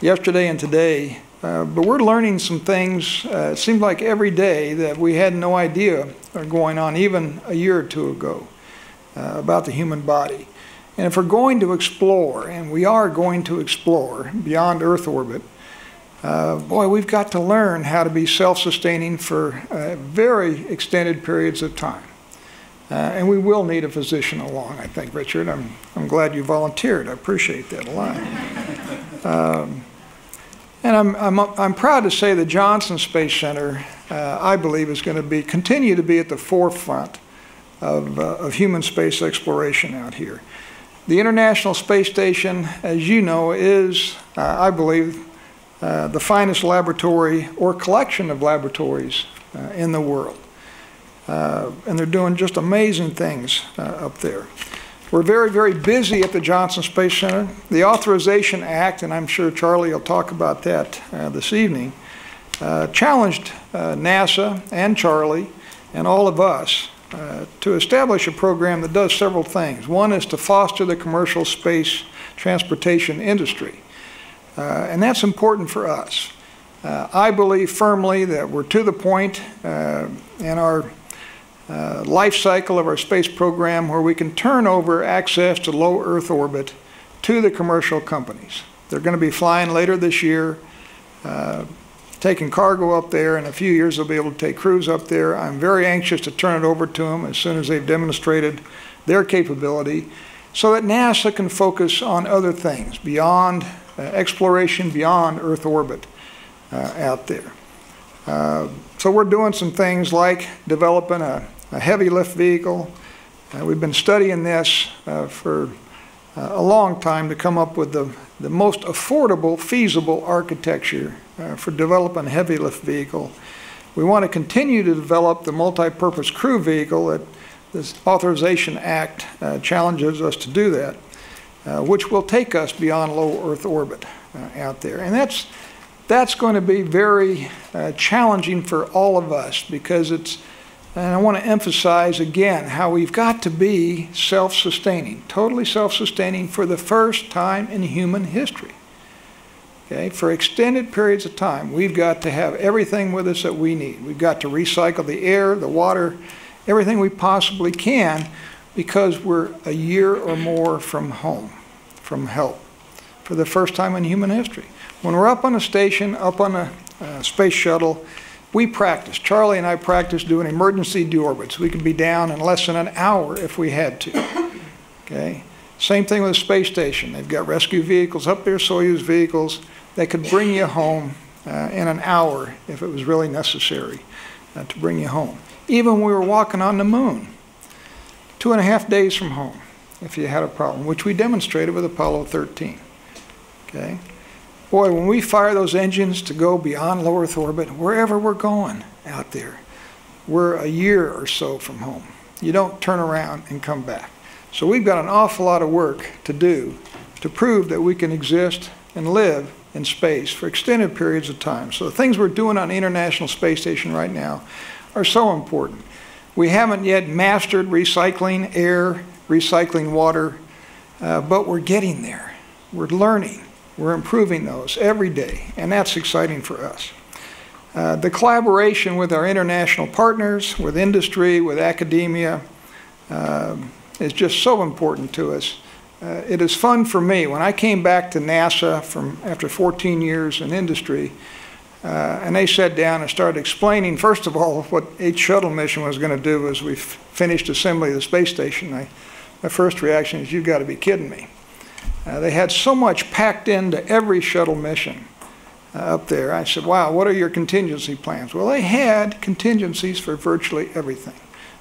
yesterday and today uh, but we're learning some things, uh, it seems like every day that we had no idea are going on even a year or two ago uh, about the human body. And if we're going to explore, and we are going to explore beyond Earth orbit, uh, boy, we've got to learn how to be self-sustaining for uh, very extended periods of time. And we will need a physician along, I think, Richard. I'm, I'm glad you volunteered. I appreciate that a lot. Um, and I'm, I'm, I'm proud to say the Johnson Space Center, uh, I believe, is going to be continue to be at the forefront of, uh, of human space exploration out here. The International Space Station, as you know, is, uh, I believe, uh, the finest laboratory or collection of laboratories uh, in the world. Uh, and they're doing just amazing things uh, up there. We're very, very busy at the Johnson Space Center. The Authorization Act, and I'm sure Charlie will talk about that uh, this evening, uh, challenged uh, NASA and Charlie and all of us uh, to establish a program that does several things. One is to foster the commercial space transportation industry, and that's important for us. I believe firmly that we're to the point in our uh, life cycle of our space program where we can turn over access to low Earth orbit to the commercial companies. They're going to be flying later this year, uh, taking cargo up there. In a few years, they'll be able to take crews up there. I'm very anxious to turn it over to them as soon as they've demonstrated their capability so that NASA can focus on other things beyond uh, exploration, beyond Earth orbit uh, out there. Uh, so we're doing some things like developing a a heavy lift vehicle. Uh, we've been studying this uh, for uh, a long time to come up with the, the most affordable, feasible architecture uh, for developing a heavy lift vehicle. We want to continue to develop the multi-purpose crew vehicle that this Authorization Act uh, challenges us to do that, which will take us beyond low Earth orbit out there. And that's, that's going to be very uh, challenging for all of us because it's and I want to emphasize again how we've got to be self sustaining, totally self sustaining for the first time in human history. Okay, for extended periods of time, we've got to have everything with us that we need. We've got to recycle the air, the water, everything we possibly can because we're a year or more from home, from help, for the first time in human history. When we're up on a station, up on a, a space shuttle, we practice. Charlie and I practice doing emergency deorbits. We could be down in less than an hour if we had to. Okay. Same thing with the space station. They've got rescue vehicles up there, Soyuz vehicles. They could bring you home uh, in an hour if it was really necessary uh, to bring you home. Even when we were walking on the moon, two and a half days from home, if you had a problem, which we demonstrated with Apollo 13. Okay. Boy, when we fire those engines to go beyond low Earth orbit, wherever we're going out there, we're a year or so from home. You don't turn around and come back. So we've got an awful lot of work to do to prove that we can exist and live in space for extended periods of time. So the things we're doing on the International Space Station right now are so important. We haven't yet mastered recycling air, recycling water, uh, but we're getting there. We're learning. We're improving those every day, and that's exciting for us. Uh, the collaboration with our international partners, with industry, with academia, uh, is just so important to us. Uh, it is fun for me. When I came back to NASA from after 14 years in industry, uh, and they sat down and started explaining, first of all, what each shuttle mission was going to do as we finished assembly of the space station. I, my first reaction is, you've got to be kidding me. Uh, they had so much packed into every shuttle mission uh, up there. I said, wow, what are your contingency plans? Well, they had contingencies for virtually everything.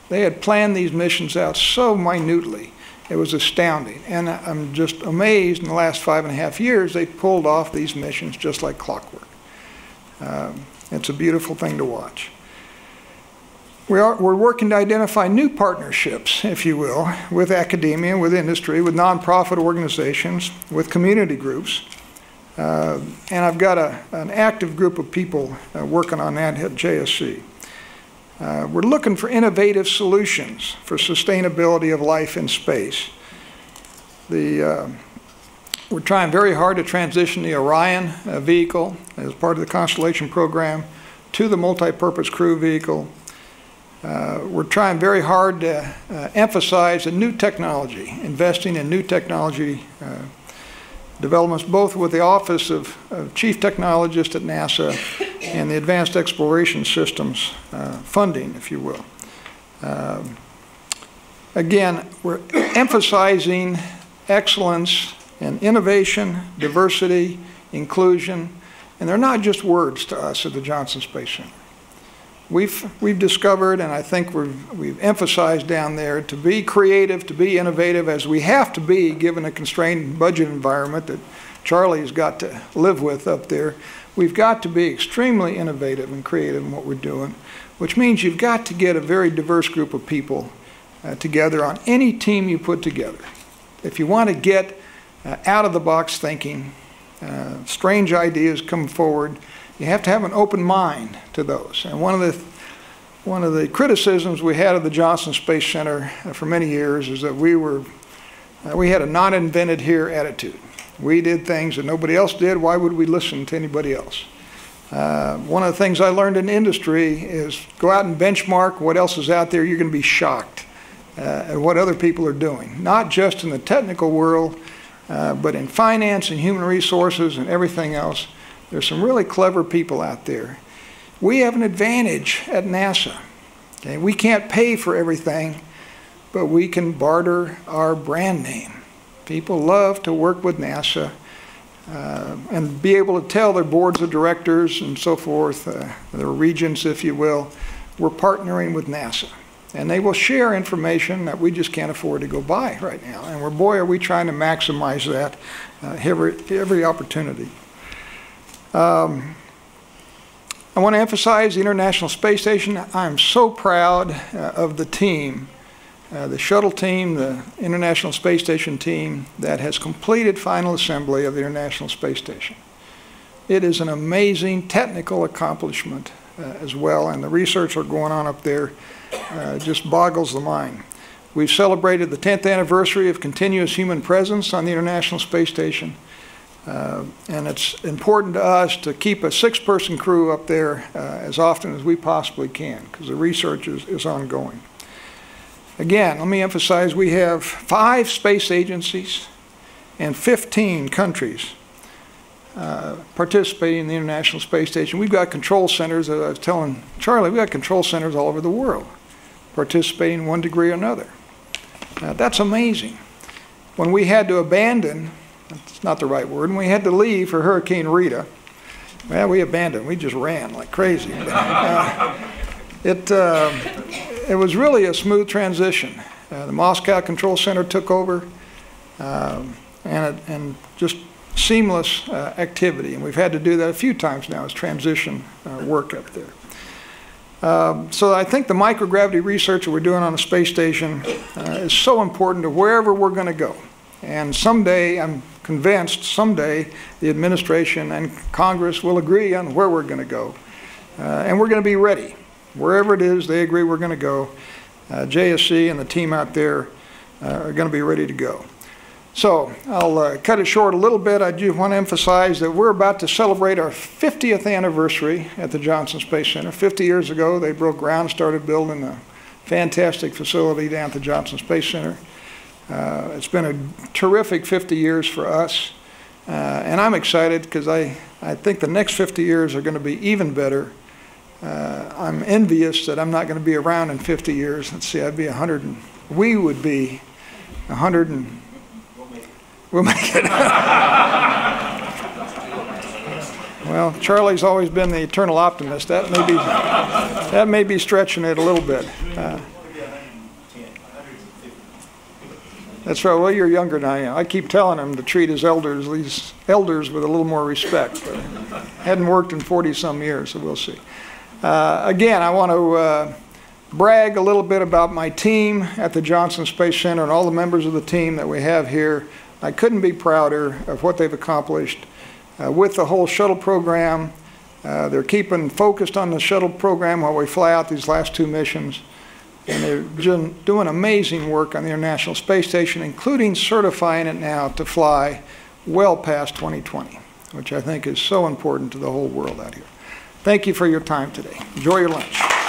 They had planned these missions out so minutely. It was astounding. And I'm just amazed in the last five and a half years, they pulled off these missions just like clockwork. Um, it's a beautiful thing to watch. We are, we're working to identify new partnerships, if you will, with academia, with industry, with nonprofit organizations, with community groups. Uh, and I've got a, an active group of people uh, working on that at JSC. Uh, we're looking for innovative solutions for sustainability of life in space. The, uh, we're trying very hard to transition the Orion uh, vehicle as part of the Constellation program to the multi-purpose crew vehicle. Uh, we're trying very hard to uh, emphasize a new technology, investing in new technology uh, developments, both with the Office of, of, Chief Technologist at NASA and the Advanced Exploration Systems uh, funding, if you will. Um, again, we're emphasizing excellence and innovation, diversity, inclusion, and they're not just words to us at the Johnson Space Center. We've, we've discovered, and I think we've, we've emphasized down there, to be creative, to be innovative, as we have to be given a constrained budget environment that Charlie's got to live with up there. We've got to be extremely innovative and creative in what we're doing, which means you've got to get a very diverse group of people uh, together on any team you put together. If you want to get uh, out of the box thinking, uh, strange ideas come forward, you have to have an open mind to those. And one of the one of the criticisms we had of the Johnson Space Center uh, for many years is that we were uh, we had a not invented here attitude. We did things that nobody else did. Why would we listen to anybody else? Uh, one of the things I learned in industry is go out and benchmark what else is out there. You're going to be shocked uh, at what other people are doing, not just in the technical world, uh, but in finance and human resources and everything else. There's some really clever people out there. We have an advantage at NASA. Okay? We can't pay for everything, but we can barter our brand name. People love to work with NASA uh, and be able to tell their boards of directors and so forth, uh, their regents, if you will, we're partnering with NASA. And they will share information that we just can't afford to go buy right now. And we're, boy, are we trying to maximize that uh, every, every opportunity. Um, I want to emphasize the International Space Station. I'm so proud uh, of the team, uh, the shuttle team, the International Space Station team that has completed final assembly of the International Space Station. It is an amazing technical accomplishment uh, as well, and the research that's going on up there uh, just boggles the mind. We've celebrated the 10th anniversary of continuous human presence on the International Space Station. Uh, and it's important to us to keep a six-person crew up there uh, as often as we possibly can because the research is, is ongoing. Again, let me emphasize we have five space agencies and 15 countries uh, participating in the International Space Station. We've got control centers, as I was telling Charlie, we've got control centers all over the world participating in one degree or another. Now, that's amazing. When we had to abandon it's not the right word. And we had to leave for Hurricane Rita. Well, we abandoned. We just ran like crazy. Uh, it, uh, it was really a smooth transition. Uh, the Moscow Control Center took over, um, and, it, and just seamless uh, activity. And we've had to do that a few times now as transition uh, work up there. Um, so I think the microgravity research that we're doing on the space station uh, is so important to wherever we're going to go. And someday, I'm convinced, someday the administration and Congress will agree on where we're going to go. Uh, and we're going to be ready. Wherever it is they agree we're going to go, uh, JSC and the team out there uh, are going to be ready to go. So I'll uh, cut it short a little bit. I do want to emphasize that we're about to celebrate our 50th anniversary at the Johnson Space Center. 50 years ago, they broke ground, started building a fantastic facility down at the Johnson Space Center. Uh, it's been a terrific 50 years for us, uh, and I'm excited because I, I think the next 50 years are going to be even better. Uh, I'm envious that I'm not going to be around in 50 years. Let's see, I'd be 100, and, we would be 100 and, we'll make it. well, Charlie's always been the eternal optimist. That may be, that may be stretching it a little bit. Uh, That's right. Well, you're younger than I am. I keep telling him to treat his elders, these elders, with a little more respect. But hadn't worked in 40 some years, so we'll see. Uh, again, I want to uh, brag a little bit about my team at the Johnson Space Center and all the members of the team that we have here. I couldn't be prouder of what they've accomplished uh, with the whole shuttle program. Uh, they're keeping focused on the shuttle program while we fly out these last two missions and they're doing amazing work on the International Space Station, including certifying it now to fly well past 2020, which I think is so important to the whole world out here. Thank you for your time today. Enjoy your lunch.